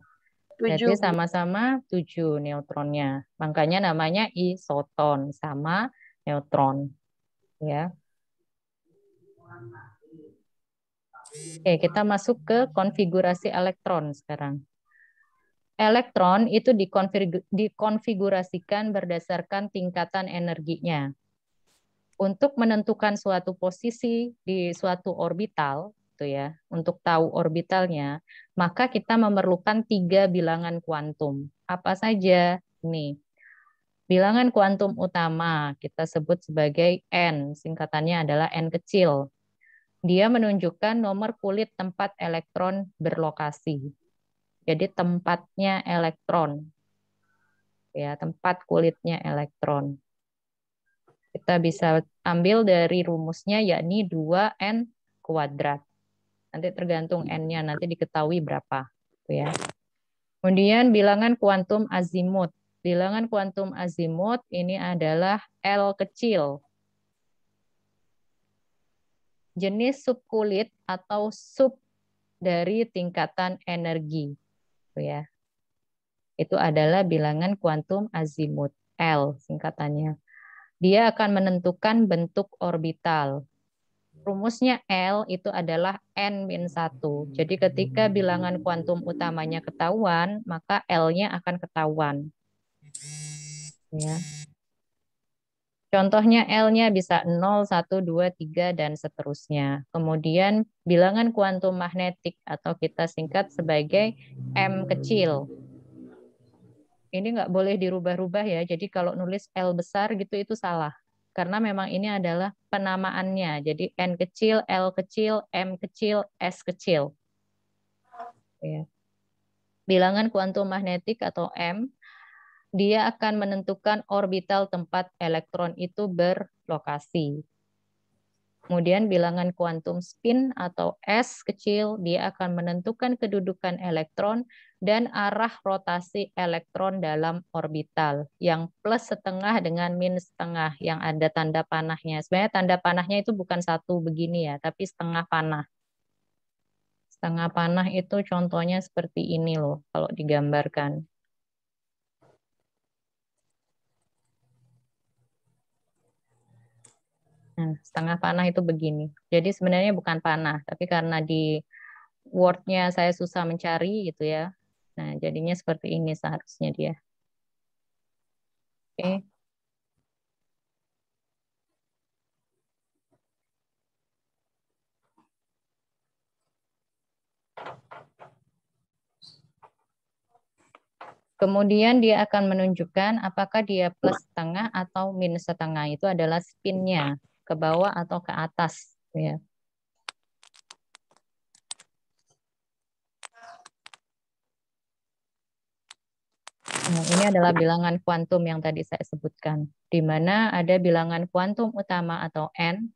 Berarti Bu. sama-sama 7 neutronnya. Makanya namanya isoton, sama neutron. Ya. Oke, kita masuk ke konfigurasi elektron sekarang. Elektron itu dikonfigu- dikonfigurasikan berdasarkan tingkatan energinya. Untuk menentukan suatu posisi di suatu orbital, gitu ya, untuk tahu orbitalnya, maka kita memerlukan tiga bilangan kuantum. Apa saja? Nih, bilangan kuantum utama kita sebut sebagai N, singkatannya adalah N kecil. Dia menunjukkan nomor kulit tempat elektron berlokasi. Jadi tempatnya elektron. Ya, tempat kulitnya elektron. Kita bisa ambil dari rumusnya yakni 2N kuadrat. Nanti tergantung N-nya, nanti diketahui berapa. Gitu ya. Kemudian bilangan kuantum azimut. Bilangan kuantum azimut ini adalah L kecil. Jenis subkulit atau sub dari tingkatan energi. Gitu ya. Itu adalah bilangan kuantum azimut, L singkatannya. Dia akan menentukan bentuk orbital. Rumusnya L itu adalah N-1. Jadi ketika bilangan kuantum utamanya ketahuan, maka L-nya akan ketahuan. Ya. Contohnya L-nya bisa 0, 1, 2, 3, dan seterusnya. Kemudian bilangan kuantum magnetik atau kita singkat sebagai M kecil. Ini nggak boleh dirubah-rubah ya. Jadi kalau nulis L besar gitu itu salah. Karena memang ini adalah penamaannya. Jadi N kecil, L kecil, M kecil, S kecil. Ya. Bilangan kuantum magnetik atau M dia akan menentukan orbital tempat elektron itu berlokasi. Kemudian bilangan kuantum spin atau S kecil, dia akan menentukan kedudukan elektron dan arah rotasi elektron dalam orbital. Yang plus setengah dengan min setengah, yang ada tanda panahnya. Sebenarnya tanda panahnya itu bukan satu begini ya, tapi setengah panah. Setengah panah itu contohnya seperti ini loh, kalau digambarkan. Nah, setengah panah itu begini. Jadi sebenarnya bukan panah, tapi karena di Word-nya saya susah mencari gitu ya. Nah, jadinya seperti ini seharusnya dia. Oke. Kemudian dia akan menunjukkan apakah dia plus setengah atau minus setengah. Itu adalah spinnya ke bawah atau ke atas. Ya. Nah, ini adalah bilangan kuantum yang tadi saya sebutkan, di mana ada bilangan kuantum utama atau N,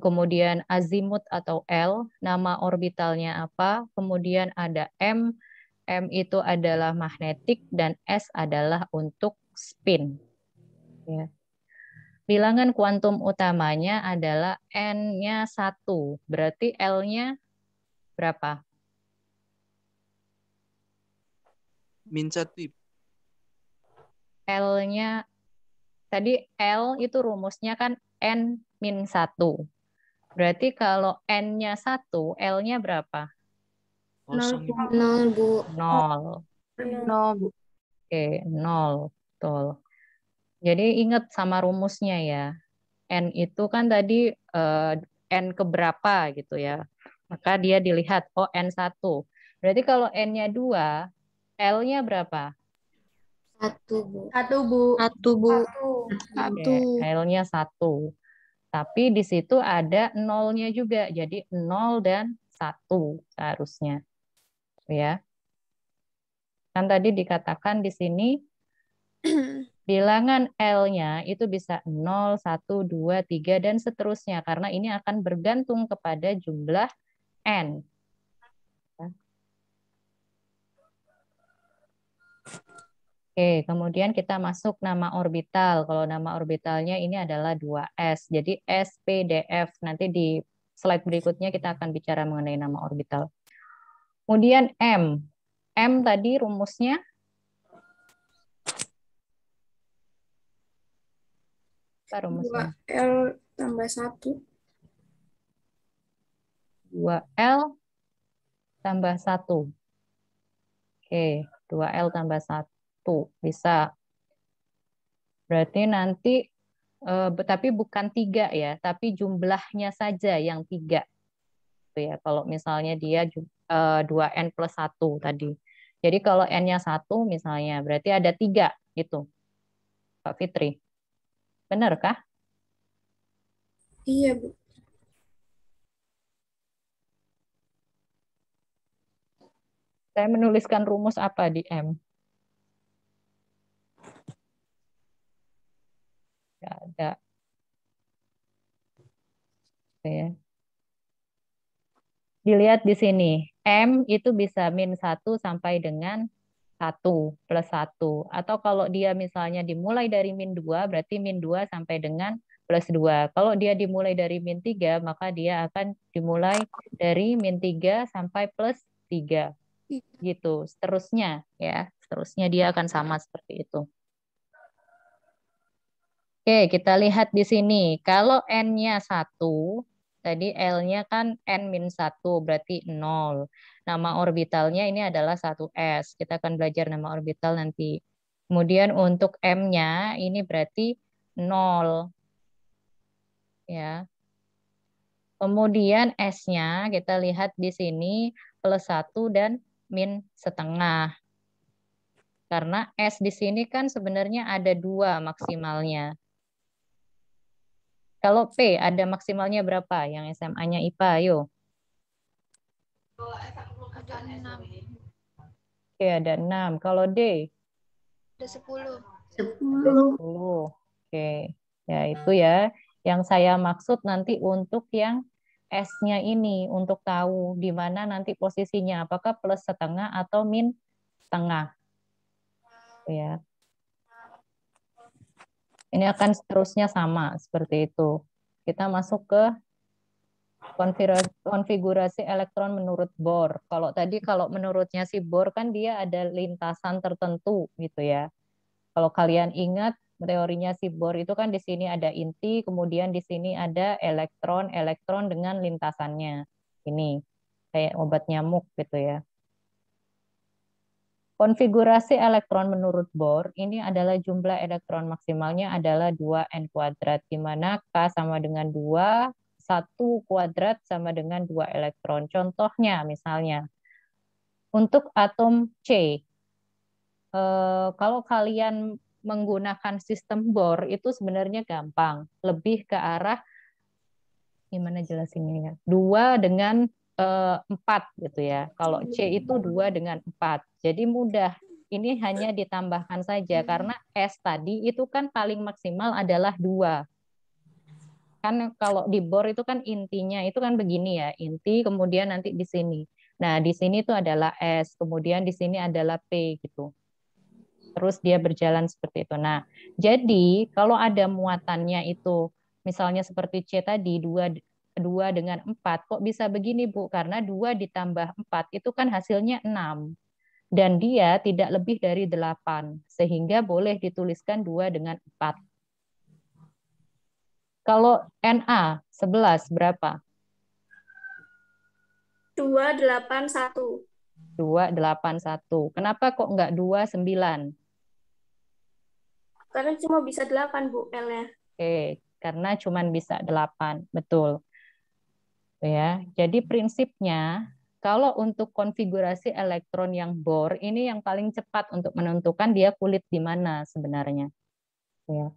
kemudian azimut atau L, nama orbitalnya apa, kemudian ada M, M itu adalah magnetik, dan S adalah untuk spin. Ya. Bilangan kuantum utamanya adalah N-nya 1, berarti L-nya berapa? Min satu. L-nya tadi L itu rumusnya kan N min 1. Berarti kalau N-nya 1, L-nya berapa? Kosong. Nol, Bu. 0. Nol, Bu. Oke, 0. Betul. Jadi ingat sama rumusnya ya. N itu kan tadi eh, N keberapa gitu ya. Maka dia dilihat, oh N1. Berarti kalau N-nya 2, L-nya berapa? Satu, Bu. Satu, Bu. Satu, Bu. Oke, L-nya 1. Tapi di situ ada nolnya juga. Jadi 0 dan 1 seharusnya. Ya. Kan tadi dikatakan di sini Bilangan L-nya itu bisa 0, 1, 2, 3, dan seterusnya. Karena ini akan bergantung kepada jumlah N. Oke, kemudian kita masuk nama orbital. Kalau nama orbitalnya ini adalah 2S. Jadi SPDF. Nanti di slide berikutnya kita akan bicara mengenai nama orbital. Kemudian M. M tadi rumusnya Apa rumusnya? 2L tambah 1. 2L tambah 1. Oke, 2L tambah 1. Bisa. Berarti nanti, eh, tapi bukan tiga ya, tapi jumlahnya saja yang tiga. Gitu ya, kalau misalnya dia eh, 2N plus 1 tadi. Jadi kalau N-nya 1 misalnya, berarti ada tiga itu. Pak Fitri. Benar kah? Iya, Bu. Saya menuliskan rumus apa di M? Tidak ada. Oke. Ya. Dilihat di sini. M itu bisa min 1 sampai dengan 1 plus 1. Atau kalau dia misalnya dimulai dari min 2, berarti min 2 sampai dengan plus 2. Kalau dia dimulai dari min 3, maka dia akan dimulai dari min 3 sampai plus 3. Gitu. Seterusnya ya. Seterusnya dia akan sama seperti itu. Oke, kita lihat di sini. Kalau N-nya 1, Tadi L-nya kan N-1, berarti 0. Nama orbitalnya ini adalah 1S. Kita akan belajar nama orbital nanti. Kemudian untuk M-nya ini berarti 0. Ya. Kemudian S-nya kita lihat di sini plus 1 dan min setengah. Karena S di sini kan sebenarnya ada dua maksimalnya. Kalau P ada maksimalnya berapa? Yang SMA-nya IPA, ayo. Ada 6. Oke, ada 6. Kalau D? Ada 10. 10. 10. Oke. Ya, itu ya. Yang saya maksud nanti untuk yang S-nya ini, untuk tahu di mana nanti posisinya, apakah plus setengah atau min setengah. Ya. Ini akan seterusnya sama seperti itu. Kita masuk ke konfigurasi elektron menurut Bohr. Kalau tadi kalau menurutnya si Bohr kan dia ada lintasan tertentu gitu ya. Kalau kalian ingat teorinya si Bohr itu kan di sini ada inti, kemudian di sini ada elektron, elektron dengan lintasannya. Ini kayak obat nyamuk gitu ya. Konfigurasi elektron menurut Bohr ini adalah jumlah elektron maksimalnya adalah 2n kuadrat, di mana K sama dengan 2, 1 kuadrat sama dengan 2 elektron. Contohnya misalnya, untuk atom C, eh, kalau kalian menggunakan sistem Bohr itu sebenarnya gampang, lebih ke arah gimana jelasinnya ya? Dua dengan Eh, empat gitu ya. Kalau C itu dua dengan empat. Jadi mudah. Ini hanya ditambahkan saja karena S tadi itu kan paling maksimal adalah dua. Kan kalau di bor itu kan intinya itu kan begini ya, inti kemudian nanti di sini. Nah, di sini itu adalah S, kemudian di sini adalah P gitu. Terus dia berjalan seperti itu. Nah, jadi kalau ada muatannya itu misalnya seperti C tadi dua 2 dengan 4. Kok bisa begini, Bu? Karena 2 ditambah 4 itu kan hasilnya 6. Dan dia tidak lebih dari 8. Sehingga boleh dituliskan 2 dengan 4. Kalau NA 11 berapa? 281. 281. Kenapa kok enggak 29? Karena cuma bisa 8, Bu, L-nya. Oke, karena cuma bisa 8. Betul ya. Jadi prinsipnya kalau untuk konfigurasi elektron yang Bohr ini yang paling cepat untuk menentukan dia kulit di mana sebenarnya. Ya.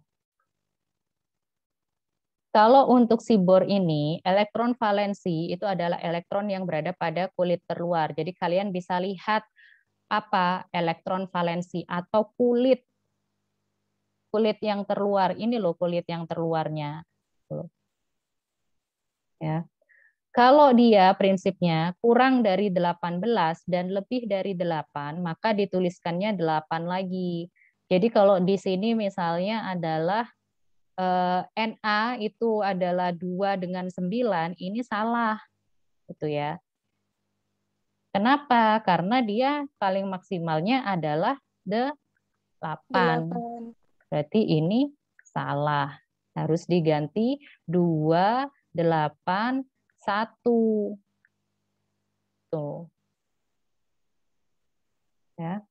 Kalau untuk si Bohr ini, elektron valensi itu adalah elektron yang berada pada kulit terluar. Jadi kalian bisa lihat apa elektron valensi atau kulit kulit yang terluar. Ini loh kulit yang terluarnya. Ya. Kalau dia prinsipnya kurang dari 18 dan lebih dari 8, maka dituliskannya 8 lagi. Jadi kalau di sini misalnya adalah eh, NA itu adalah 2 dengan 9, ini salah. Gitu ya. Kenapa? Karena dia paling maksimalnya adalah 8. Berarti ini salah. Harus diganti 2, 8, satu. Tuh. Ya.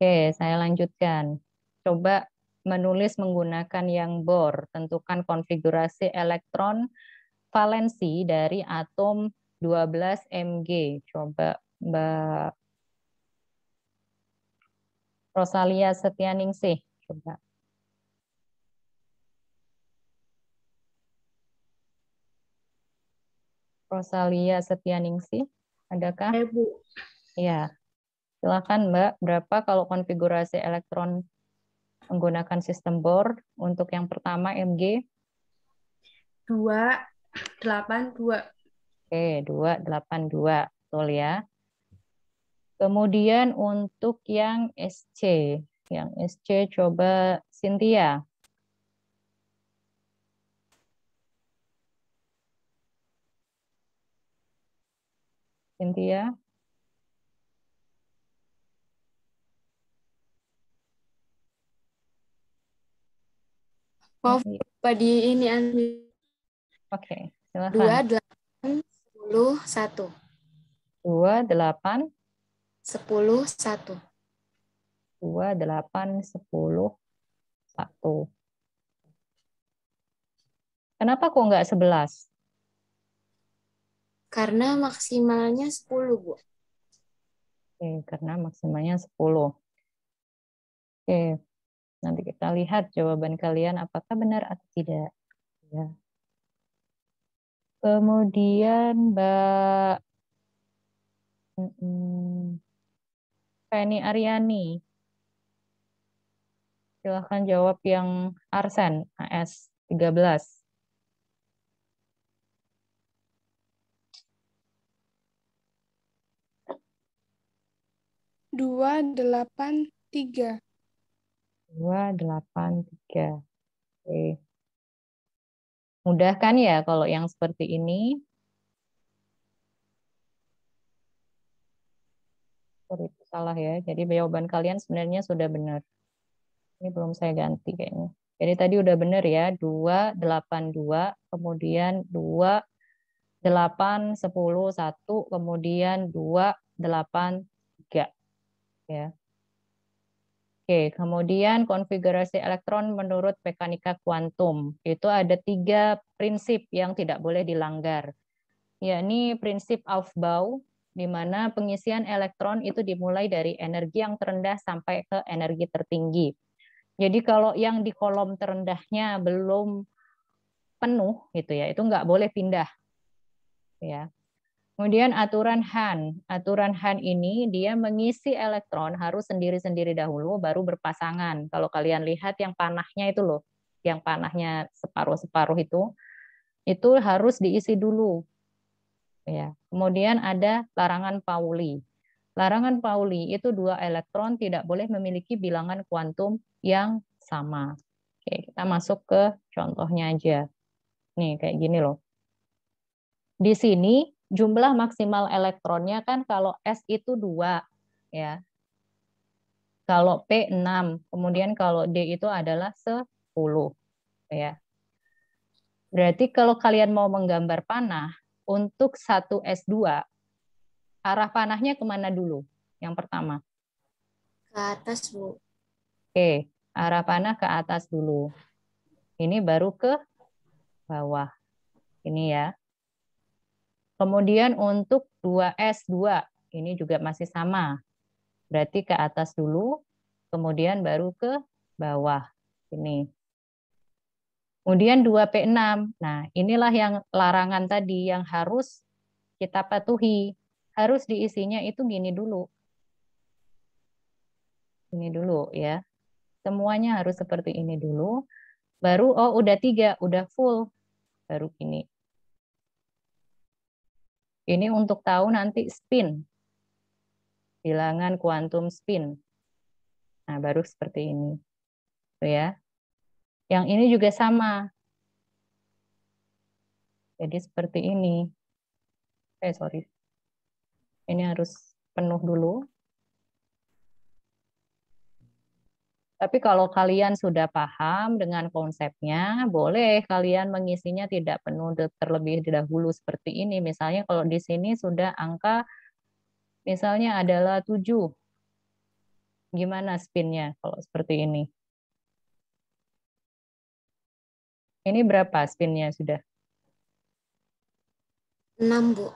Oke, saya lanjutkan. Coba menulis menggunakan yang bor. Tentukan konfigurasi elektron valensi dari atom 12 Mg. Coba Mbak Rosalia Setianingsih. Coba. Rosalia Setianingsih, adakah? Eh, Bu. Ya, silakan Mbak. Berapa kalau konfigurasi elektron menggunakan sistem Bohr untuk yang pertama MG? 282. Oke, 282. Betul ya. Kemudian untuk yang SC, yang SC coba Cynthia. Cynthia. Di ini Oke, silakan. Dua delapan sepuluh satu. Dua delapan sepuluh satu. Dua delapan sepuluh satu. Kenapa kok nggak sebelas? Karena maksimalnya 10, Bu. Oke, karena maksimalnya 10. Oke, nanti kita lihat jawaban kalian apakah benar atau tidak. Ya. Kemudian Mbak Penny Aryani. Silahkan jawab yang Arsen, AS 13. Dua, delapan, tiga. Dua, delapan, tiga. Oke. Mudah kan ya kalau yang seperti ini? Sorry, itu salah ya. Jadi jawaban kalian sebenarnya sudah benar. Ini belum saya ganti kayaknya. Jadi tadi udah benar ya. 2, 8, 2. Kemudian 2, 8, 10, 1. Kemudian 2, 8, 3 ya. Oke, kemudian konfigurasi elektron menurut mekanika kuantum. Itu ada tiga prinsip yang tidak boleh dilanggar. yakni prinsip Aufbau, di mana pengisian elektron itu dimulai dari energi yang terendah sampai ke energi tertinggi. Jadi kalau yang di kolom terendahnya belum penuh gitu ya, itu nggak boleh pindah. Ya. Kemudian aturan Han. Aturan Han ini dia mengisi elektron harus sendiri-sendiri dahulu baru berpasangan. Kalau kalian lihat yang panahnya itu loh, yang panahnya separuh-separuh itu itu harus diisi dulu. Ya. Kemudian ada larangan Pauli. Larangan Pauli itu dua elektron tidak boleh memiliki bilangan kuantum yang sama. Oke, kita masuk ke contohnya aja. Nih, kayak gini loh. Di sini jumlah maksimal elektronnya kan kalau S itu 2 ya. Kalau P 6, kemudian kalau D itu adalah 10 ya. Berarti kalau kalian mau menggambar panah untuk satu S2 arah panahnya ke mana dulu? Yang pertama. Ke atas, Bu. Oke, arah panah ke atas dulu. Ini baru ke bawah. Ini ya. Kemudian untuk 2S2, ini juga masih sama. Berarti ke atas dulu, kemudian baru ke bawah. Ini. Kemudian 2P6. Nah, inilah yang larangan tadi yang harus kita patuhi. Harus diisinya itu gini dulu. ini dulu ya. Semuanya harus seperti ini dulu. Baru, oh udah tiga, udah full. Baru gini. Ini untuk tahu nanti spin. Bilangan kuantum spin. Nah, baru seperti ini. Tuh ya. Yang ini juga sama. Jadi seperti ini. Eh, sorry. Ini harus penuh dulu. Tapi kalau kalian sudah paham dengan konsepnya, boleh kalian mengisinya tidak penuh terlebih dahulu seperti ini. Misalnya kalau di sini sudah angka misalnya adalah 7. Gimana spinnya kalau seperti ini? Ini berapa spinnya sudah? 6, Bu.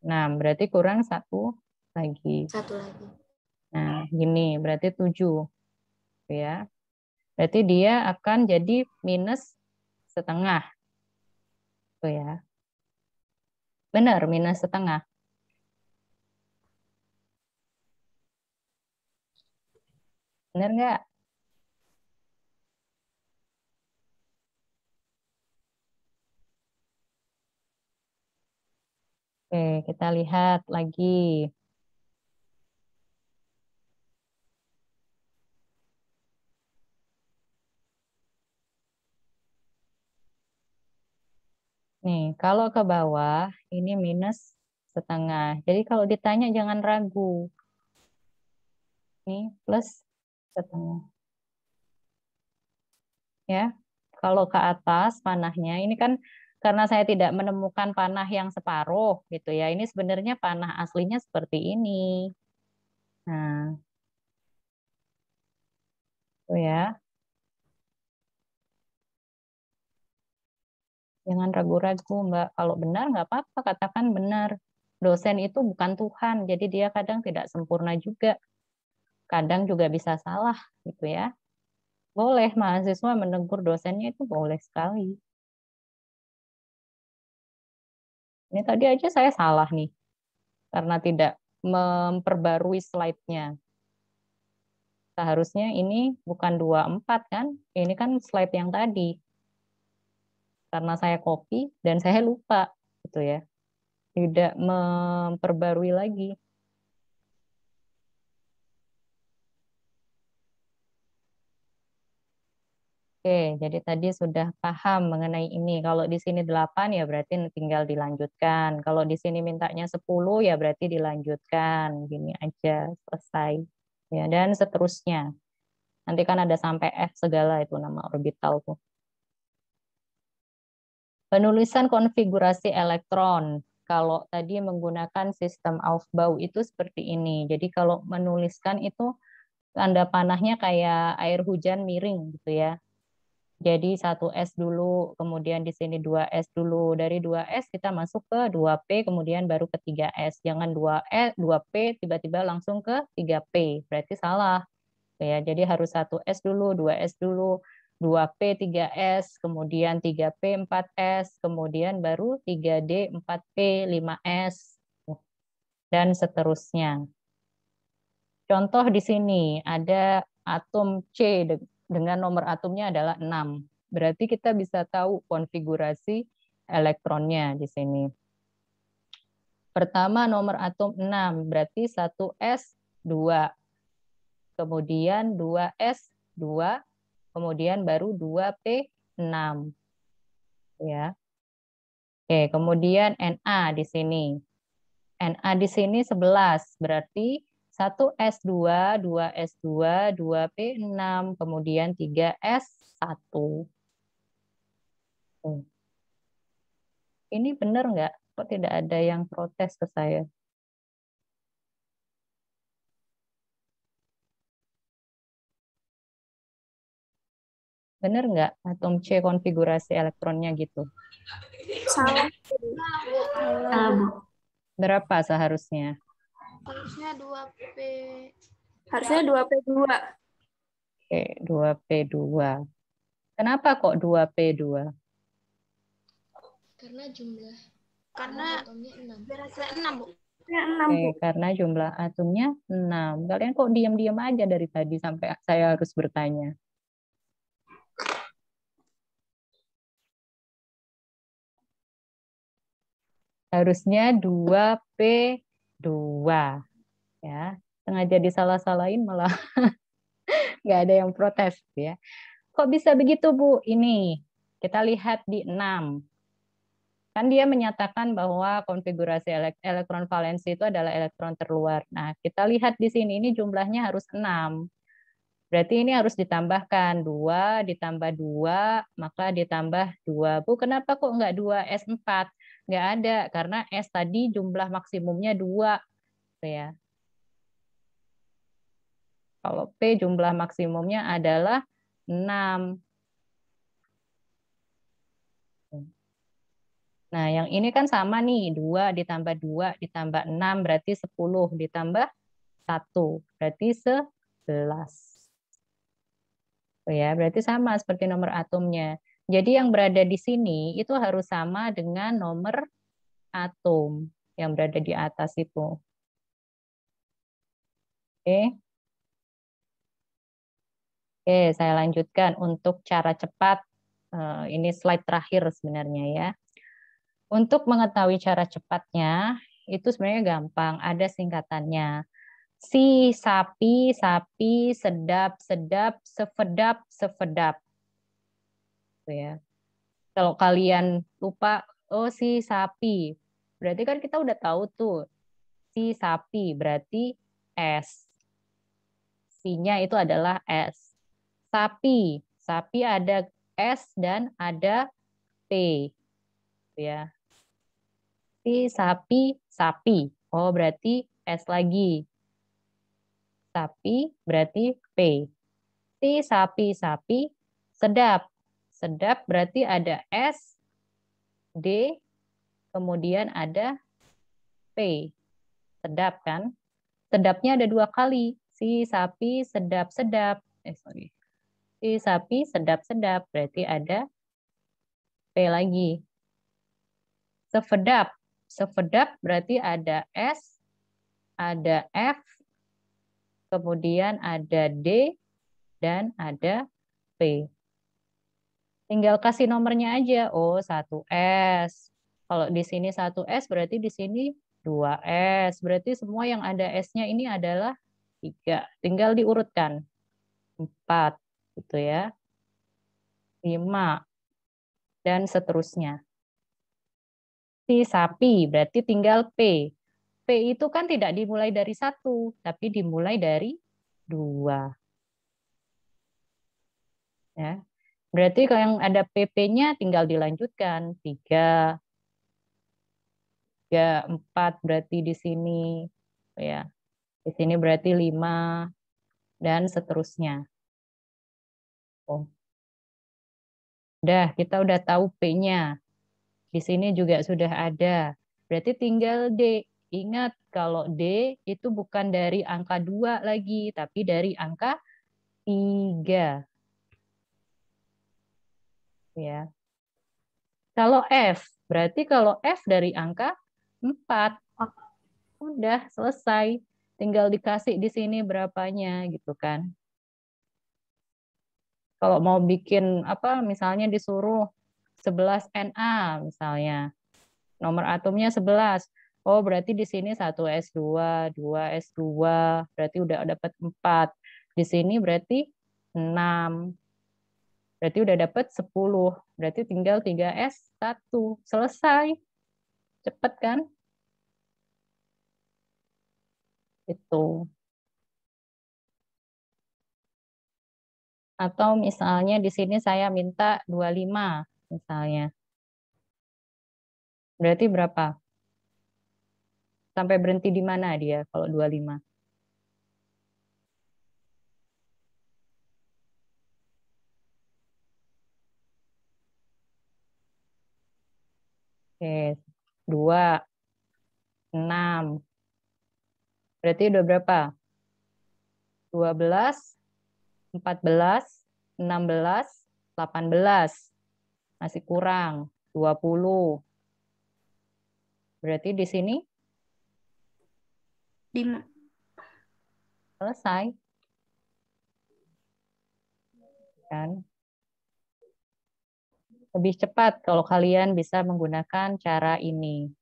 6, berarti kurang satu lagi. Satu lagi. Nah, gini, berarti 7 ya. Berarti dia akan jadi minus setengah. Tuh ya. Benar, minus setengah. Benar nggak? Oke, kita lihat lagi. Nih, kalau ke bawah ini minus setengah. Jadi kalau ditanya jangan ragu. Ini plus setengah. Ya, kalau ke atas panahnya ini kan karena saya tidak menemukan panah yang separuh gitu ya. Ini sebenarnya panah aslinya seperti ini. Nah, tuh ya. Jangan ragu-ragu, Mbak. Kalau benar, nggak apa-apa, katakan benar. Dosen itu bukan Tuhan, jadi dia kadang tidak sempurna juga. Kadang juga bisa salah, gitu ya. Boleh mahasiswa menegur dosennya itu boleh sekali. Ini tadi aja saya salah nih, karena tidak memperbarui slide-nya. Seharusnya ini bukan 24 kan, ini kan slide yang tadi karena saya copy dan saya lupa gitu ya tidak memperbarui lagi Oke, jadi tadi sudah paham mengenai ini. Kalau di sini 8 ya berarti tinggal dilanjutkan. Kalau di sini mintanya 10 ya berarti dilanjutkan. Gini aja, selesai. Ya, dan seterusnya. Nanti kan ada sampai F segala itu nama orbital tuh. Penulisan konfigurasi elektron. Kalau tadi menggunakan sistem Aufbau itu seperti ini. Jadi kalau menuliskan itu tanda panahnya kayak air hujan miring gitu ya. Jadi satu S dulu, kemudian di sini dua S dulu. Dari dua S kita masuk ke 2P, kemudian baru ke 3S. Jangan 2E, 2P tiba-tiba langsung ke 3P. Berarti salah. Ya, jadi harus satu S dulu, dua S dulu, 2P 3S, kemudian 3P 4S, kemudian baru 3D 4P 5S, dan seterusnya. Contoh di sini ada atom C dengan nomor atomnya adalah 6. Berarti kita bisa tahu konfigurasi elektronnya di sini. Pertama nomor atom 6, berarti 1S 2. Kemudian 2S 2, kemudian baru 2P6. Ya. Oke, kemudian Na di sini. Na di sini 11, berarti 1S2, 2S2, 2P6, kemudian 3S1. Ini benar nggak? Kok tidak ada yang protes ke saya? Benar nggak atom C konfigurasi elektronnya gitu? Salah. Berapa seharusnya? Harusnya 2P. Harusnya 2P2. Oke, 2P2. Kenapa kok 2P2? Karena jumlah karena atomnya 6. berasnya 6, Bu. Ya, enam, Oke, Bu. karena jumlah atomnya 6. Kalian kok diam-diam aja dari tadi sampai saya harus bertanya. Harusnya 2P2. Ya, sengaja disalah-salahin malah nggak ada yang protes ya. Kok bisa begitu, Bu? Ini kita lihat di 6. Kan dia menyatakan bahwa konfigurasi elek- elektron valensi itu adalah elektron terluar. Nah, kita lihat di sini ini jumlahnya harus 6. Berarti ini harus ditambahkan 2 ditambah 2 maka ditambah 2. Bu, kenapa kok nggak 2 S4? Nggak ada karena S tadi jumlah maksimumnya 2 gitu ya. Kalau P jumlah maksimumnya adalah 6. Nah, yang ini kan sama nih, 2 ditambah 2 ditambah 6 berarti 10 ditambah 1 berarti 11. Oh ya, berarti sama seperti nomor atomnya. Jadi yang berada di sini itu harus sama dengan nomor atom yang berada di atas itu. Oke. Oke, saya lanjutkan untuk cara cepat. eh, Ini slide terakhir sebenarnya ya. Untuk mengetahui cara cepatnya, itu sebenarnya gampang, ada singkatannya. Si, sapi, sapi, sedap, sedap, sevedap, sevedap. Tuh ya. Kalau kalian lupa, oh si sapi, berarti kan kita udah tahu tuh, si sapi berarti S. Si-nya itu adalah S. Sapi, sapi ada S dan ada P. Tuh ya. Si sapi, sapi. Oh, berarti S lagi. Sapi berarti P. Si sapi, sapi, sedap. Sedap berarti ada S, D, kemudian ada P. Sedap kan? Sedapnya ada dua kali. Si sapi sedap-sedap. Eh, sorry. Si sapi sedap-sedap. Berarti ada P lagi. Sevedap. Sevedap berarti ada S, ada F, kemudian ada D, dan ada P. Tinggal kasih nomornya aja. Oh, 1S. Kalau di sini 1S berarti di sini 2S. Berarti semua yang ada S-nya ini adalah 3. Tinggal diurutkan. 4 gitu ya. 5 dan seterusnya. Si sapi berarti tinggal P. P itu kan tidak dimulai dari satu, tapi dimulai dari dua. Ya. Berarti kalau yang ada PP-nya tinggal dilanjutkan. Tiga, tiga, empat berarti di sini. Ya. Di sini berarti lima, dan seterusnya. Oh. Udah, kita udah tahu P-nya. Di sini juga sudah ada. Berarti tinggal D. Ingat kalau D itu bukan dari angka 2 lagi, tapi dari angka 3. Ya. Kalau F, berarti kalau F dari angka 4. Udah selesai. Tinggal dikasih di sini berapanya gitu kan. Kalau mau bikin apa misalnya disuruh 11 Na misalnya. Nomor atomnya 11. Oh, berarti di sini 1S2, 2S2, berarti udah dapat 4. Di sini berarti 6. Berarti udah dapat 10. Berarti tinggal 3S1. Selesai. Cepet kan? Itu. Atau misalnya di sini saya minta 25 misalnya. Berarti berapa? Sampai berhenti di mana dia kalau 25? Oke, 2, 6. Berarti udah berapa? 12, 14, 16, 18. Masih kurang, 20. Berarti di sini Di Selesai. Kan? Lebih cepat kalau kalian bisa menggunakan cara ini.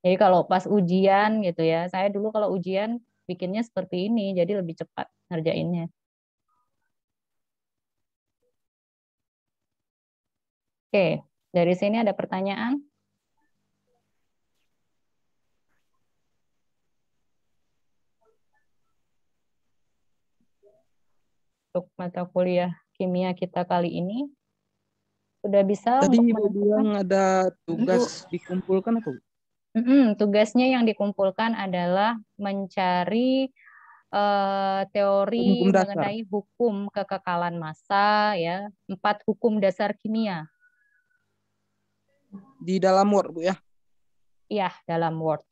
Jadi kalau pas ujian gitu ya, saya dulu kalau ujian bikinnya seperti ini, jadi lebih cepat ngerjainnya. Oke, dari sini ada pertanyaan? Untuk mata kuliah kimia kita kali ini sudah bisa Tadi untuk bilang ada tugas dikumpulkan apa? Bu? Mm-mm, tugasnya yang dikumpulkan adalah mencari eh, teori Hukum dasar. mengenai hukum kekekalan massa ya, empat hukum dasar kimia. Di dalam Word, Bu ya. Iya, dalam Word.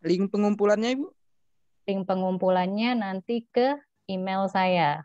Link pengumpulannya, Ibu? Link pengumpulannya nanti ke email saya.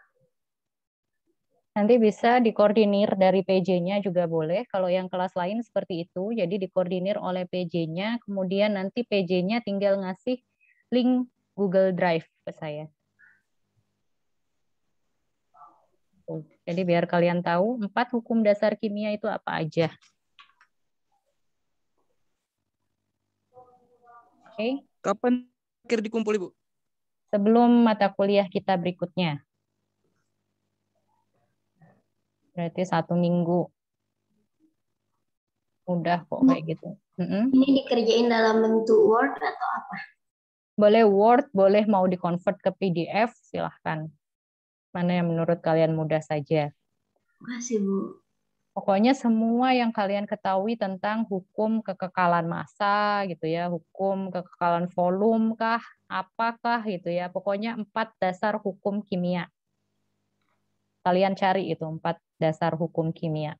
Nanti bisa dikoordinir dari PJ-nya juga boleh. Kalau yang kelas lain seperti itu, jadi dikoordinir oleh PJ-nya, kemudian nanti PJ-nya tinggal ngasih link Google Drive ke saya. Jadi biar kalian tahu empat hukum dasar kimia itu apa aja. Oke, Kapan akhir dikumpul, Ibu? sebelum mata kuliah kita berikutnya. Berarti satu minggu. Udah kok kayak gitu. Ini dikerjain dalam bentuk Word atau apa? Boleh Word, boleh mau di-convert ke PDF, silahkan. Mana yang menurut kalian mudah saja. Makasih, Bu. Pokoknya semua yang kalian ketahui tentang hukum kekekalan massa gitu ya, hukum kekekalan volume kah, apakah gitu ya. Pokoknya empat dasar hukum kimia. Kalian cari itu empat dasar hukum kimia.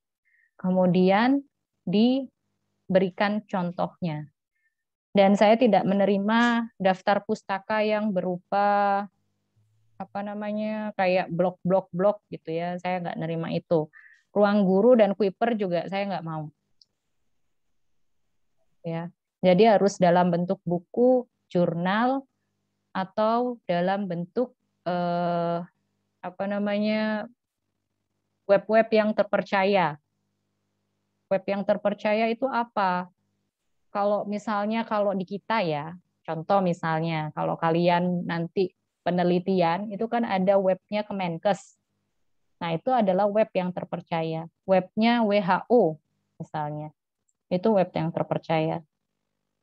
Kemudian diberikan contohnya. Dan saya tidak menerima daftar pustaka yang berupa apa namanya kayak blok-blok-blok gitu ya. Saya nggak nerima itu. Ruang guru dan Kuiper juga saya nggak mau. Ya, jadi harus dalam bentuk buku, jurnal, atau dalam bentuk eh, apa namanya web-web yang terpercaya. Web yang terpercaya itu apa? Kalau misalnya kalau di kita ya, contoh misalnya kalau kalian nanti penelitian itu kan ada webnya Kemenkes. Nah itu adalah web yang terpercaya. Webnya WHO misalnya, itu web yang terpercaya.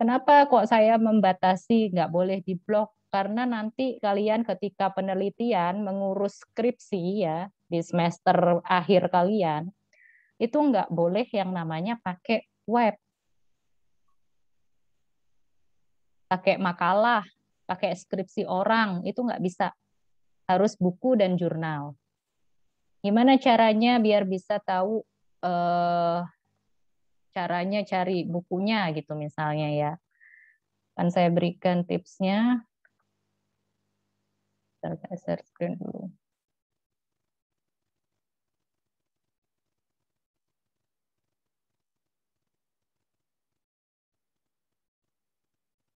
Kenapa kok saya membatasi nggak boleh diblok? Karena nanti kalian ketika penelitian mengurus skripsi ya di semester akhir kalian itu nggak boleh yang namanya pakai web, pakai makalah, pakai skripsi orang itu nggak bisa, harus buku dan jurnal. Gimana caranya biar bisa tahu eh, caranya cari bukunya gitu misalnya ya. Kan saya berikan tipsnya. Saya share screen dulu.